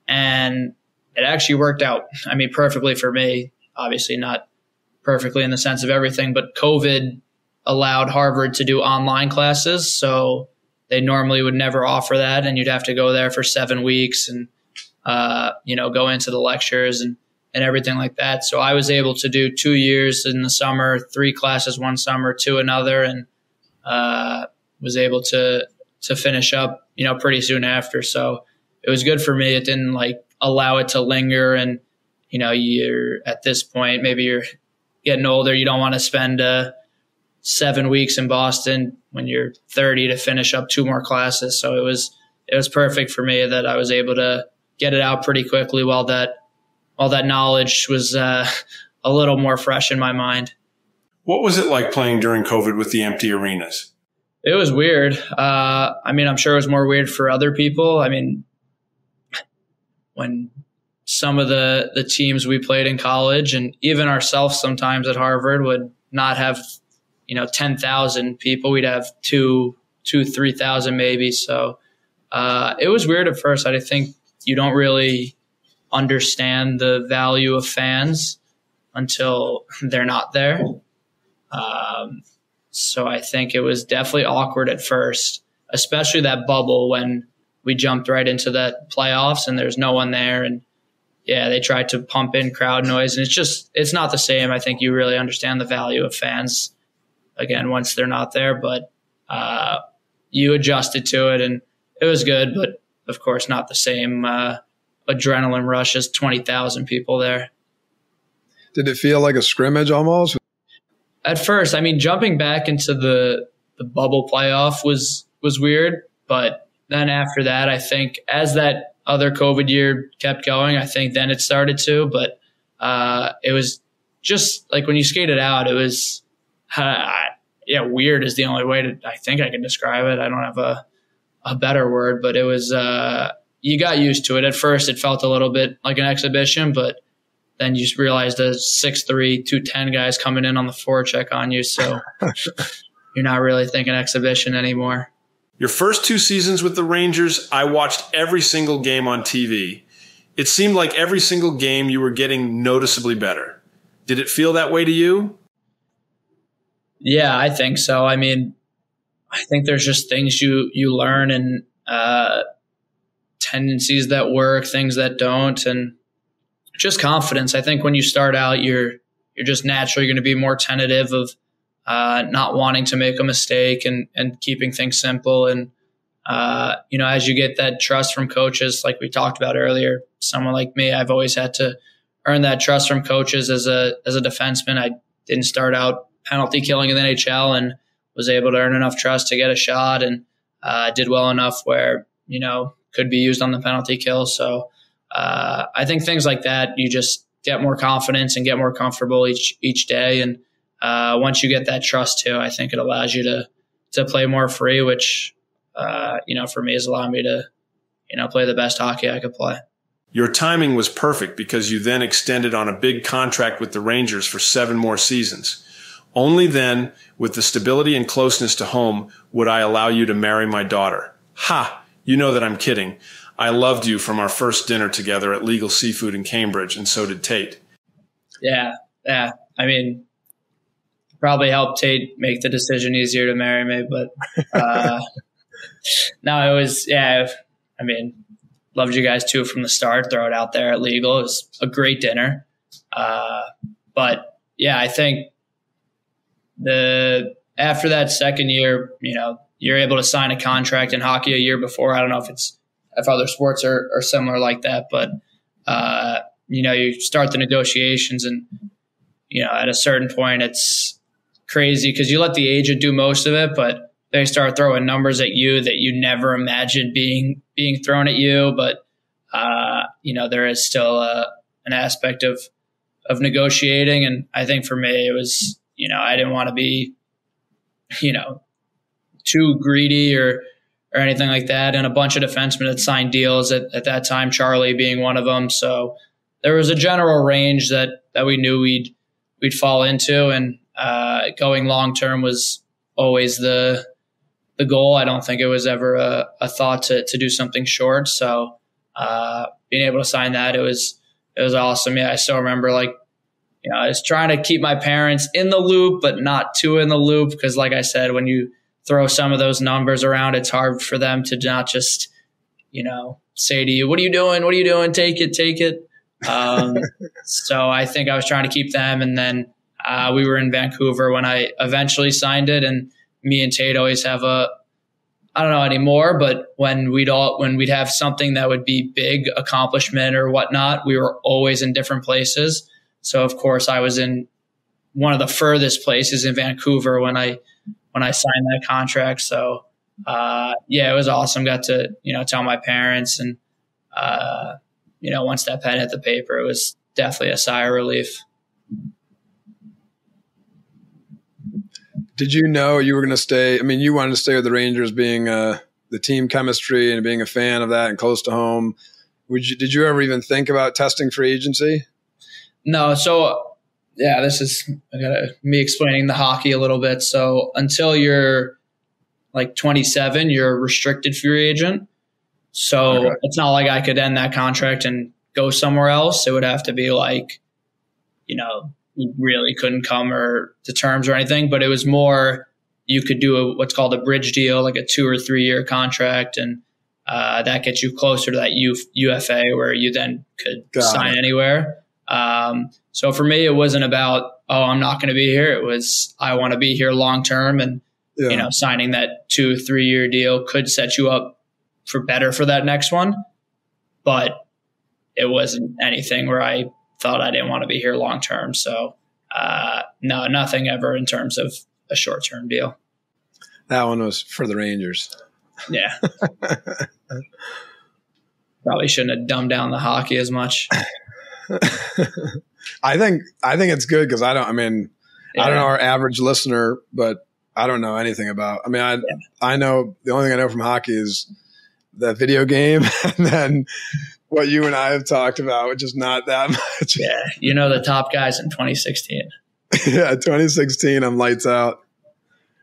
and it actually worked out. I mean, perfectly for me, obviously not perfectly in the sense of everything, but COVID allowed Harvard to do online classes. So they normally would never offer that. And you'd have to go there for seven weeks and, uh, you know, go into the lectures and, and everything like that. So I was able to do two years in the summer, three classes one summer, two another. And, uh, was able to to finish up, you know, pretty soon after. So it was good for me. It didn't like allow it to linger, and you know, you're at this point, maybe you're getting older. You don't want to spend uh, seven weeks in Boston when you're 30 to finish up two more classes. So it was it was perfect for me that I was able to get it out pretty quickly while that while that knowledge was uh, a little more fresh in my mind. What was it like playing during COVID with the empty arenas? It was weird. Uh, I mean, I'm sure it was more weird for other people. I mean, when some of the the teams we played in college and even ourselves sometimes at Harvard would not have, you know, ten thousand people. We'd have two, two, three thousand maybe. So uh, it was weird at first. I think you don't really understand the value of fans until they're not there. Um, so I think it was definitely awkward at first, especially that bubble when we jumped right into the playoffs and there's no one there. And yeah, they tried to pump in crowd noise and it's just, it's not the same. I think you really understand the value of fans again once they're not there, but uh, you adjusted to it and it was good, but of course not the same uh, adrenaline rush as 20,000 people there. Did it feel like a scrimmage almost? At first, I mean, jumping back into the the bubble playoff was was weird, but then after that, I think as that other COVID year kept going, I think then it started to. But uh, it was just like when you skated out, it was, uh, yeah, weird is the only way to, I think I can describe it. I don't have a, a better word, but it was, uh, you got used to it. At first, it felt a little bit like an exhibition, but then you just realized the 6'3, 210 guys coming in on the forecheck on you. So you're not really thinking exhibition anymore. Your first two seasons with the Rangers, I watched every single game on TV. It seemed like every single game you were getting noticeably better. Did it feel that way to you? Yeah, I think so. I mean, I think there's just things you you learn and uh, tendencies that work, things that don't, and just confidence. I think when you start out, you're you're just naturally going to be more tentative of uh, not wanting to make a mistake and and keeping things simple. And uh, you know, as you get that trust from coaches, like we talked about earlier, someone like me, I've always had to earn that trust from coaches as a as a defenseman. I didn't start out penalty killing in the NHL and was able to earn enough trust to get a shot and uh, did well enough where you know could be used on the penalty kill. So uh, I think things like that, you just get more confidence and get more comfortable each each day. And uh, once you get that trust too, I think it allows you to to play more free, which uh, you know for me has allowed me to you know play the best hockey I could play. Your timing was perfect because you then extended on a big contract with the Rangers for seven more seasons. Only then, with the stability and closeness to home, would I allow you to marry my daughter. Ha! You know that I'm kidding. I loved you from our first dinner together at Legal Seafood in Cambridge, and so did Tate. Yeah, yeah. I mean, probably helped Tate make the decision easier to marry me, but uh, no, it was yeah. I mean, loved you guys too from the start. Throw it out there at Legal. It was a great dinner, uh, but yeah, I think the after that second year, you know, you're able to sign a contract in hockey a year before. I don't know if it's if other sports are, are similar like that, but uh, you know, you start the negotiations and you know, at a certain point it's crazy because you let the agent do most of it, but they start throwing numbers at you that you never imagined being being thrown at you. But uh, you know, there is still a, an aspect of of negotiating, and I think for me it was you know I didn't want to be you know too greedy or or anything like that. And a bunch of defensemen had signed deals at, at that time, Charlie being one of them. So there was a general range that that we knew we'd we'd fall into, and uh, going long term was always the the goal. I don't think it was ever a, a thought to to do something short. So uh, being able to sign that, it was it was awesome. Yeah, I still remember like you know I was trying to keep my parents in the loop, but not too in the loop because, like I said, when you throw some of those numbers around, it's hard for them to not just, you know, say to you, "What are you doing? What are you doing? Take it, take it." Um, so I think I was trying to keep them, and then uh, we were in Vancouver when I eventually signed it, and me and Tate always have a. I don't know anymore, but when we'd all when we'd have something that would be big accomplishment or whatnot, we were always in different places. So of course I was in one of the furthest places in Vancouver when I when I signed that contract. So uh, yeah, it was awesome. Got to you know tell my parents, and uh, you know once that pen hit the paper, it was definitely a sigh of relief. Did you know you were going to stay? I mean, you wanted to stay with the Rangers, being uh, the team chemistry and being a fan of that and close to home. Would you? Did you ever even think about testing free agency? No. So yeah, this is me explaining the hockey a little bit. So until you're like 27, you're a restricted free agent. So okay. it's not like I could end that contract and go somewhere else. It would have to be like, you know, we really couldn't come or to terms or anything. But it was more you could do a, what's called a bridge deal, like a two or three year contract, and uh, that gets you closer to that Uf- UFA where you then could Got sign it. anywhere. Um, so for me, it wasn't about, oh, I'm not going to be here. It was, I want to be here long term. And, yeah. you know, signing that two, three year deal could set you up for better for that next one. But it wasn't anything where I thought I didn't want to be here long term. So, uh, no, nothing ever in terms of a short term deal. That one was for the Rangers. Yeah. Probably shouldn't have dumbed down the hockey as much. I think I think it's good because I don't. I mean, yeah. I don't know our average listener, but I don't know anything about. I mean, I yeah. I know the only thing I know from hockey is that video game, and then what you and I have talked about, which is not that much. Yeah, you know the top guys in 2016. yeah, 2016. I'm lights out.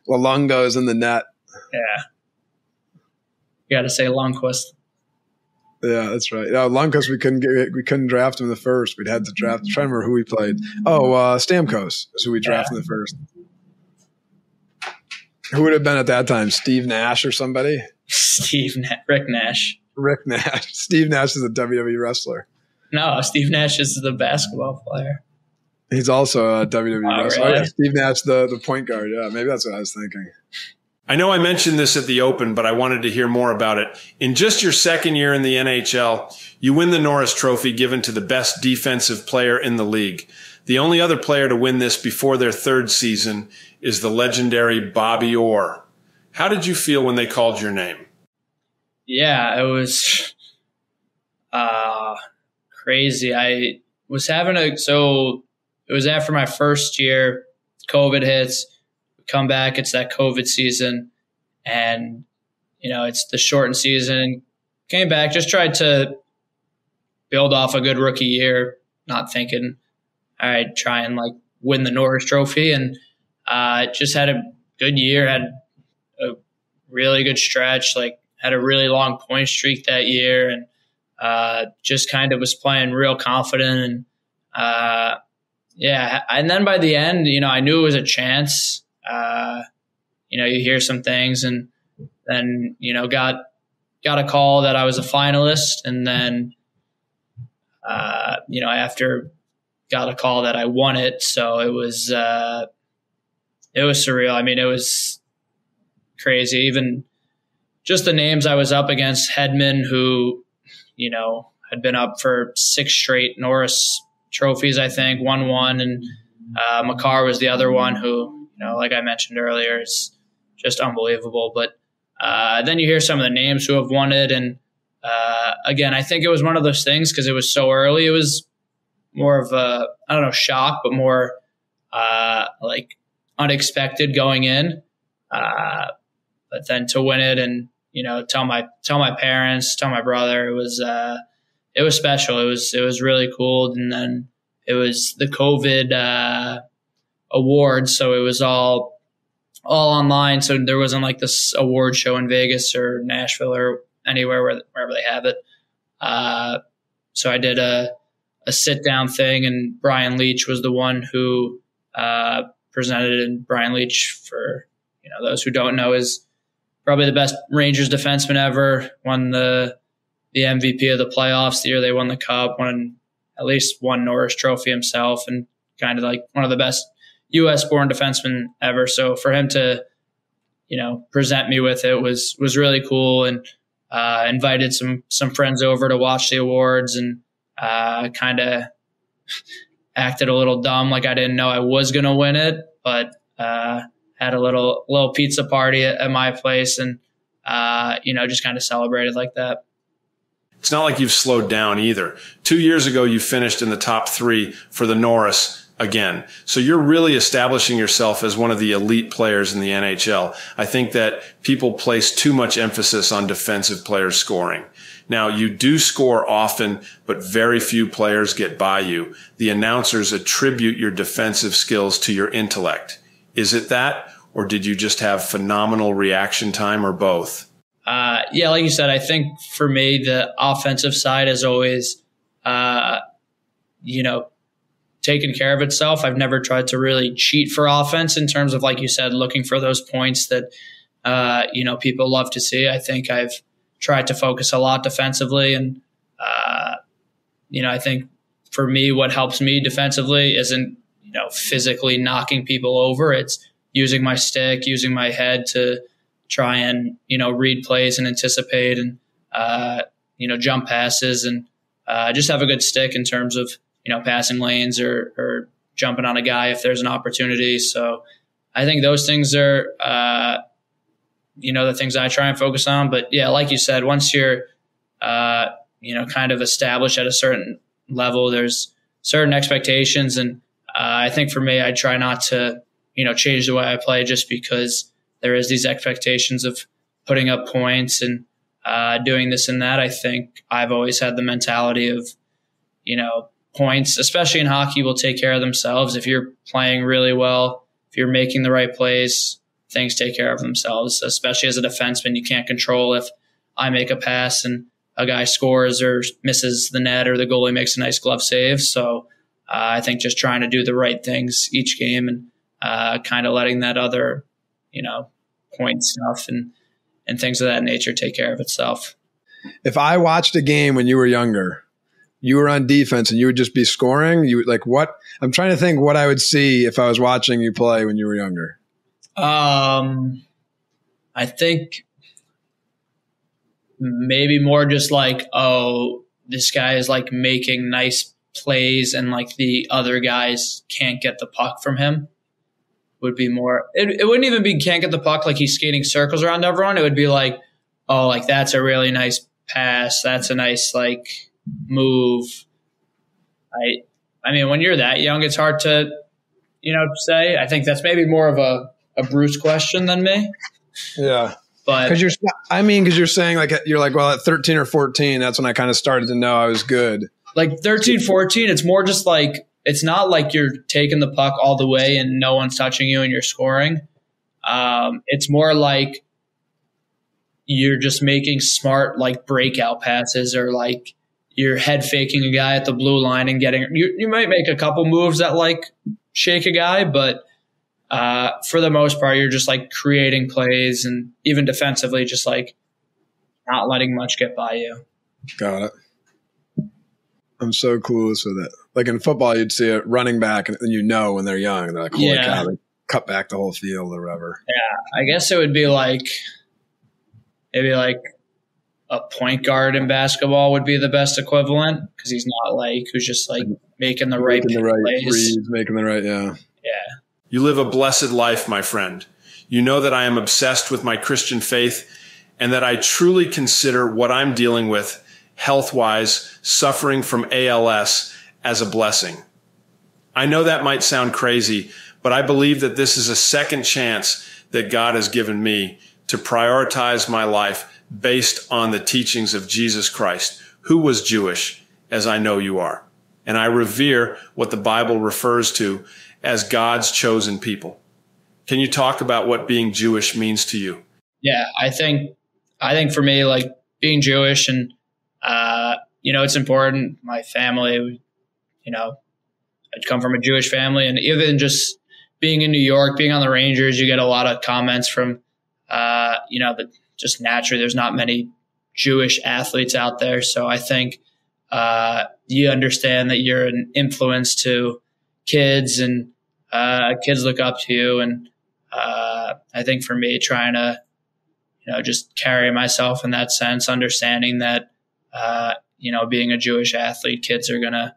is in the net. Yeah, you got to say Lundqvist. Yeah, that's right. Yeah, Lundqvist, we couldn't get, we couldn't draft him in the first. We'd had to draft. I'm trying to remember who we played. Oh, uh, Stamkos is who we drafted yeah. in the first. Who would have been at that time? Steve Nash or somebody? Steve Na- Rick Nash. Rick Nash. Steve Nash is a WWE wrestler. No, Steve Nash is the basketball player. He's also a WWE oh, wrestler. Really? Oh, yeah, Steve Nash, the the point guard. Yeah, maybe that's what I was thinking. I know I mentioned this at the Open, but I wanted to hear more about it. In just your second year in the NHL, you win the Norris Trophy given to the best defensive player in the league. The only other player to win this before their third season is the legendary Bobby Orr. How did you feel when they called your name? Yeah, it was uh, crazy. I was having a so it was after my first year. COVID hits come back. It's that COVID season, and you know it's the shortened season. Came back, just tried to build off a good rookie year, not thinking I'd try and like win the Norris Trophy, and uh, just had a good year. Had a really good stretch. Like had a really long point streak that year, and uh, just kind of was playing real confident and. Uh, yeah, and then by the end, you know, I knew it was a chance uh, you know, you hear some things and then, you know, got, got a call that I was a finalist. And then, uh, you know, after got a call that I won it. So it was, uh, it was surreal. I mean, it was crazy. Even just the names I was up against Hedman, who, you know, had been up for six straight Norris trophies, I think, one one. And uh, Makar was the other one who you know, like I mentioned earlier, is just unbelievable. But uh, then you hear some of the names who have won it, and uh, again, I think it was one of those things because it was so early. It was more of a I don't know shock, but more uh, like unexpected going in. Uh, but then to win it and you know tell my tell my parents, tell my brother, it was uh, it was special. It was it was really cool, and then it was the COVID uh, awards, so it was all all online. So there wasn't like this award show in Vegas or Nashville or anywhere where, wherever they have it. Uh, so I did a a sit down thing, and Brian Leetch was the one who uh, presented. And Brian Leetch, for you know those who don't know, is probably the best Rangers defenseman ever. Won the the MVP of the playoffs the year they won the cup. Won at least one Norris Trophy himself, and kind of like one of the best U.S. born defenseman ever. So for him to, you know, present me with it was was really cool, and uh, invited some some friends over to watch the awards, and uh, kind of acted a little dumb, like I didn't know I was going to win it, but uh, had a little little pizza party at, at my place, and uh, you know, just kind of celebrated like that. It's not like you've slowed down either. Two years ago, you finished in the top three for the Norris again. So you're really establishing yourself as one of the elite players in the NHL. I think that people place too much emphasis on defensive players scoring. Now you do score often, but very few players get by you. The announcers attribute your defensive skills to your intellect. Is it that, or did you just have phenomenal reaction time, or both? Uh, yeah, like you said, I think for me the offensive side is always, uh, you know, taken care of itself. I've never tried to really cheat for offense in terms of, like you said, looking for those points that, uh, you know, people love to see. I think I've tried to focus a lot defensively. And, uh, you know, I think for me, what helps me defensively isn't, you know, physically knocking people over. It's using my stick, using my head to try and, you know, read plays and anticipate and, uh, you know, jump passes and uh, just have a good stick in terms of, you know, passing lanes or, or jumping on a guy if there's an opportunity. So I think those things are, uh, you know, the things I try and focus on. But yeah, like you said, once you're, uh, you know, kind of established at a certain level, there's certain expectations. And uh, I think for me, I try not to, you know, change the way I play just because there is these expectations of putting up points and uh, doing this and that. I think I've always had the mentality of, you know, points, especially in hockey, will take care of themselves. If you're playing really well, if you're making the right plays, things take care of themselves. Especially as a defenseman, you can't control if I make a pass and a guy scores or misses the net or the goalie makes a nice glove save. So uh, I think just trying to do the right things each game and uh, kind of letting that other, you know, point stuff and and things of that nature take care of itself. If I watched a game when you were younger, you were on defense and you would just be scoring, you like what? I'm trying to think what I would see if I was watching you play when you were younger. Um, I think maybe more just like, oh, this guy is like making nice plays and like the other guys can't get the puck from him would be more it, it wouldn't even be can't get the puck like he's skating circles around everyone. It would be like, oh, like that's a really nice pass. That's a nice like move. I I mean when you're that young it's hard to you know say. I think that's maybe more of a, a Bruce question than me. Yeah. But because you're, I mean, because you're saying like you're like, well, at 13 or 14, that's when I kind of started to know I was good. Like 13, 14, it's more just like it's not like you're taking the puck all the way and no one's touching you and you're scoring. Um, it's more like you're just making smart like breakout passes or like you're head faking a guy at the blue line and getting you, you might make a couple moves that like shake a guy, but uh, for the most part, you're just like creating plays and even defensively, just like not letting much get by you. Got it. I'm so clueless with it. Like in football, you'd see a running back, and you know when they're young, they're like, "Holy Yeah. cow!" They cut back the whole field or whatever. Yeah, I guess it would be like maybe like a point guard in basketball would be the best equivalent because he's not like who's just like making the right making the right plays. reads, making the right, yeah. Yeah, You live a blessed life, my friend. You know that I am obsessed with my Christian faith and that I truly consider what I'm dealing with health wise, suffering from ALS, as a blessing. I know that might sound crazy, but I believe that this is a second chance that God has given me to prioritize my life based on the teachings of Jesus Christ, who was Jewish, as I know you are. And I revere what the Bible refers to as God's chosen people. Can you talk about what being Jewish means to you? yeah. I think I think for me, like being Jewish and uh, you know, it's important. My family, you know, I come from a Jewish family, and even just being in New York, being on the Rangers, you get a lot of comments from, uh, you know, that just naturally there's not many Jewish athletes out there. So I think uh, you understand that you're an influence to kids, and uh, kids look up to you. And uh, I think for me, trying to, you know, just carry myself in that sense, understanding that, uh, you know, being a Jewish athlete, kids are gonna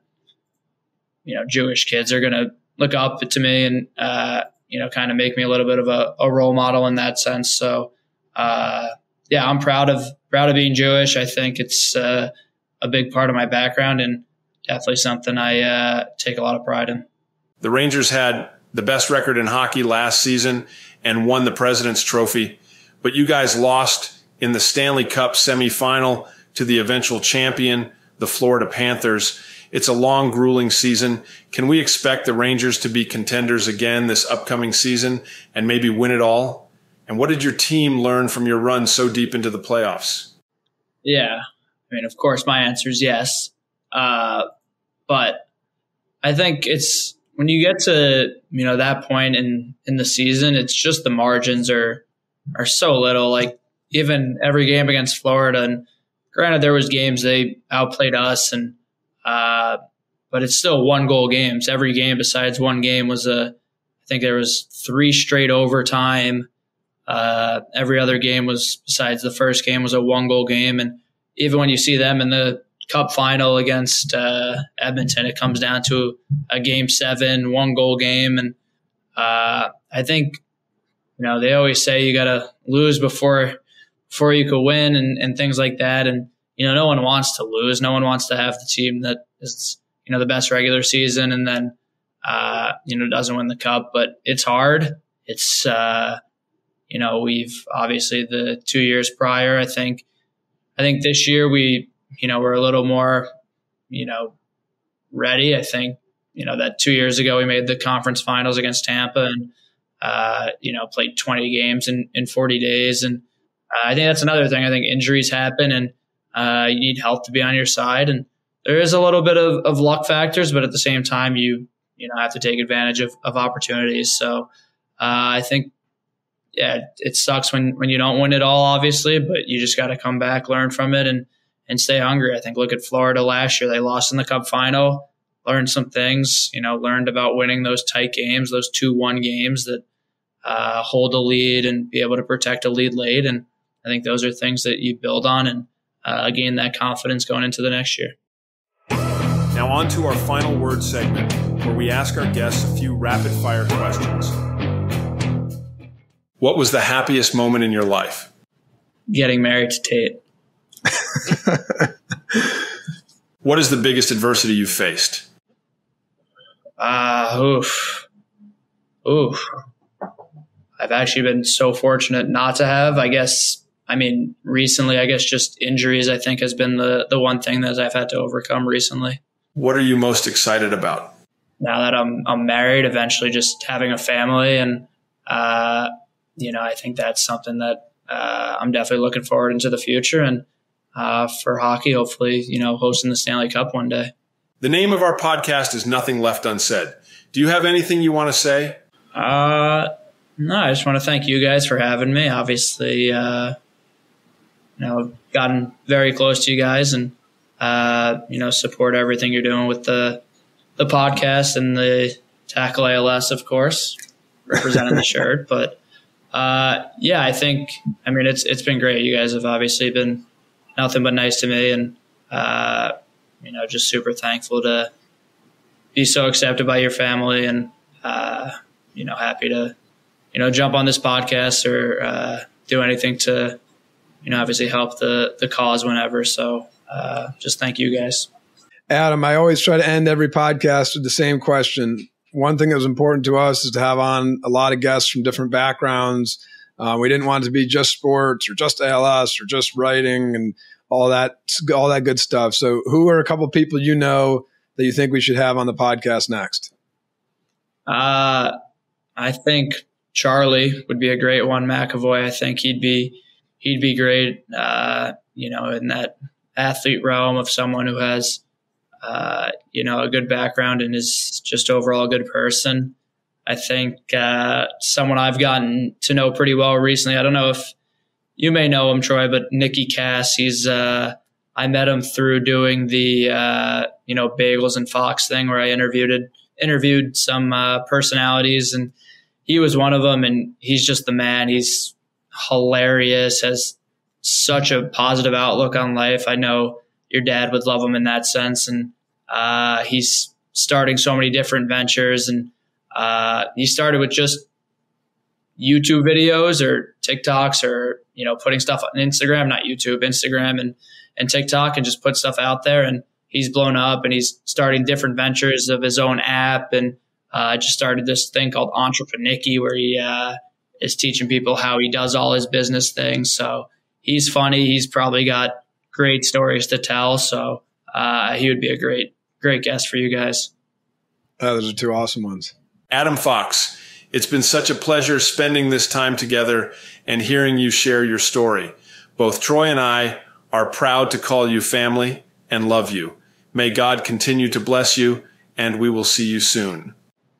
you know, Jewish kids are going to look up to me and, uh, you know, kind of make me a little bit of a, a role model in that sense. So, uh, yeah, I'm proud of, proud of being Jewish. I think it's, uh, a big part of my background and definitely something I, uh, take a lot of pride in. The Rangers had the best record in hockey last season and won the President's Trophy, but you guys lost in the Stanley Cup semifinal to the eventual champion, the Florida Panthers. It's a long, grueling season. Can we expect the Rangers to be contenders again this upcoming season and maybe win it all? And what did your team learn from your run so deep into the playoffs? Yeah. I mean, of course, my answer is yes. Uh, but I think it's when you get to you know that point in in the season, it's just the margins are are so little. Like even every game against Florida, and granted there was games they outplayed us, and uh, but it's still one goal games. Every game besides one game was a. I think there was three straight overtime. Uh, every other game was besides the first game was a one goal game, and even when you see them in the cup final against uh, Edmonton, it comes down to a game seven, one goal game, and uh, I think you know they always say you got to lose before before you could win, and, and things like that. And you know, no one wants to lose. No one wants to have the team that is you know the best regular season and then uh, you know doesn't win the cup. But it's hard. It's uh, you know we've obviously the two years prior. I think I think this year we you know we're a little more you know ready. I think you know that two years ago we made the conference finals against Tampa and uh, you know played 20 games in in 40 days and. Uh, I think that's another thing. I think injuries happen, and uh, you need health to be on your side. And there is a little bit of, of luck factors, but at the same time, you you know have to take advantage of, of opportunities. So uh, I think yeah, it sucks when when you don't win it all, obviously, but you just got to come back, learn from it, and and stay hungry. I think look at Florida last year; they lost in the Cup final, learned some things, you know, learned about winning those tight games, those two one games that uh, hold a lead and be able to protect a lead late, and I think those are things that you build on and uh, gain that confidence going into the next year. Now, on to our final word segment, where we ask our guests a few rapid fire questions. What was the happiest moment in your life? Getting married to Tate. what is the biggest adversity you've faced? Uh, oof. Oof. I've actually been so fortunate not to have. I guess, I mean, recently, I guess just injuries, I think, has been the, the one thing that I've had to overcome recently. What are you most excited about? Now that I'm I'm married, eventually just having a family, and uh, you know, I think that's something that uh, I'm definitely looking forward into the future, and uh, for hockey, hopefully, you know, hosting the Stanley Cup one day. The name of our podcast is Nothing Left Unsaid. Do you have anything you want to say? Uh, no, I just want to thank you guys for having me. Obviously, uh, you know, I've gotten very close to you guys, and uh, you know, support everything you're doing with the the podcast and the tackle ALS, of course, representing the shirt. But uh, yeah, I think I mean it's it's been great. You guys have obviously been nothing but nice to me, and uh, you know, just super thankful to be so accepted by your family, and uh, you know, happy to you know jump on this podcast or uh, do anything to you know obviously help the the cause whenever. So uh, just thank you guys. Adam, I always try to end every podcast with the same question. One thing that was important to us is to have on a lot of guests from different backgrounds. Uh, we didn't want it to be just sports or just ALS or just writing and all that, all that good stuff. So, who are a couple of people you know that you think we should have on the podcast next? Uh, I think Charlie would be a great one. McAvoy, I think he'd be he'd be great. Uh, you know, in that athlete realm of someone who has, uh, you know, a good background and is just overall a good person. I think uh, someone I've gotten to know pretty well recently. I don't know if you may know him, Troy, but Nicky Cass. He's uh, I met him through doing the uh, you know bagels and Fox thing where I interviewed interviewed some uh, personalities and he was one of them. And he's just the man. He's hilarious. Has such a positive outlook on life. I know your dad would love him in that sense, and uh, he's starting so many different ventures. And uh, he started with just YouTube videos or TikToks or you know putting stuff on Instagram, not YouTube, Instagram and and TikTok, and just put stuff out there. And he's blown up, and he's starting different ventures of his own app, and uh, just started this thing called Entrepreneur where he uh, is teaching people how he does all his business things. So he's funny. He's probably got great stories to tell. So uh, he would be a great, great guest for you guys. Uh, those are two awesome ones. Adam Fox, it's been such a pleasure spending this time together and hearing you share your story. Both Troy and I are proud to call you family and love you. May God continue to bless you, and we will see you soon.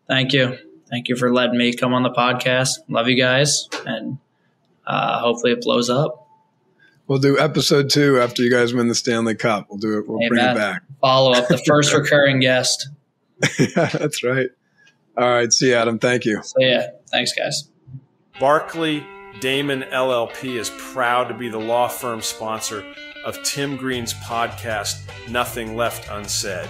Thank you. Thank you for letting me come on the podcast. Love you guys, and uh, hopefully it blows up. We'll do episode two after you guys win the Stanley Cup. We'll do it. We'll Amen. bring it back. Follow up the first recurring guest. yeah, that's right. All right. See you, Adam. Thank you. So yeah. Thanks, guys. Barclay Damon LLP is proud to be the law firm sponsor of Tim Green's podcast, Nothing Left Unsaid.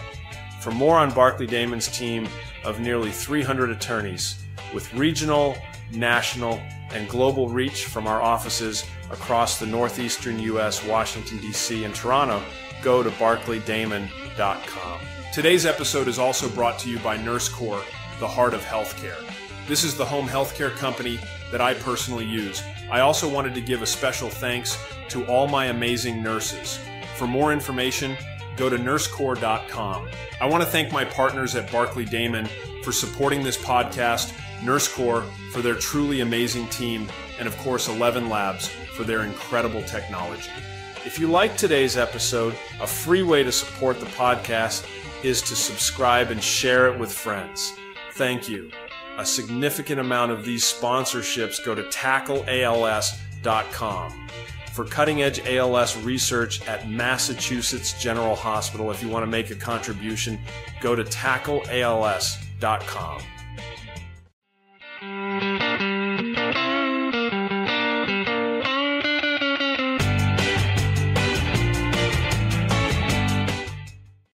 For more on Barclay Damon's team of nearly 300 attorneys with regional, national, and global reach from our offices across the northeastern U.S., Washington, D.C., and Toronto, go to barclaydamon.com. Today's episode is also brought to you by NurseCore, the heart of healthcare. This is the home healthcare company that I personally use. I also wanted to give a special thanks to all my amazing nurses. For more information, go to nursecore.com. I want to thank my partners at Barclay Damon for supporting this podcast, NurseCore for their truly amazing team, and of course, ElevenLabs for their incredible technology. If you like today's episode, a free way to support the podcast is to subscribe and share it with friends. Thank you. A significant amount of these sponsorships go to tackleals.com. For cutting edge ALS research at Massachusetts General Hospital, if you want to make a contribution, go to tackleals.com.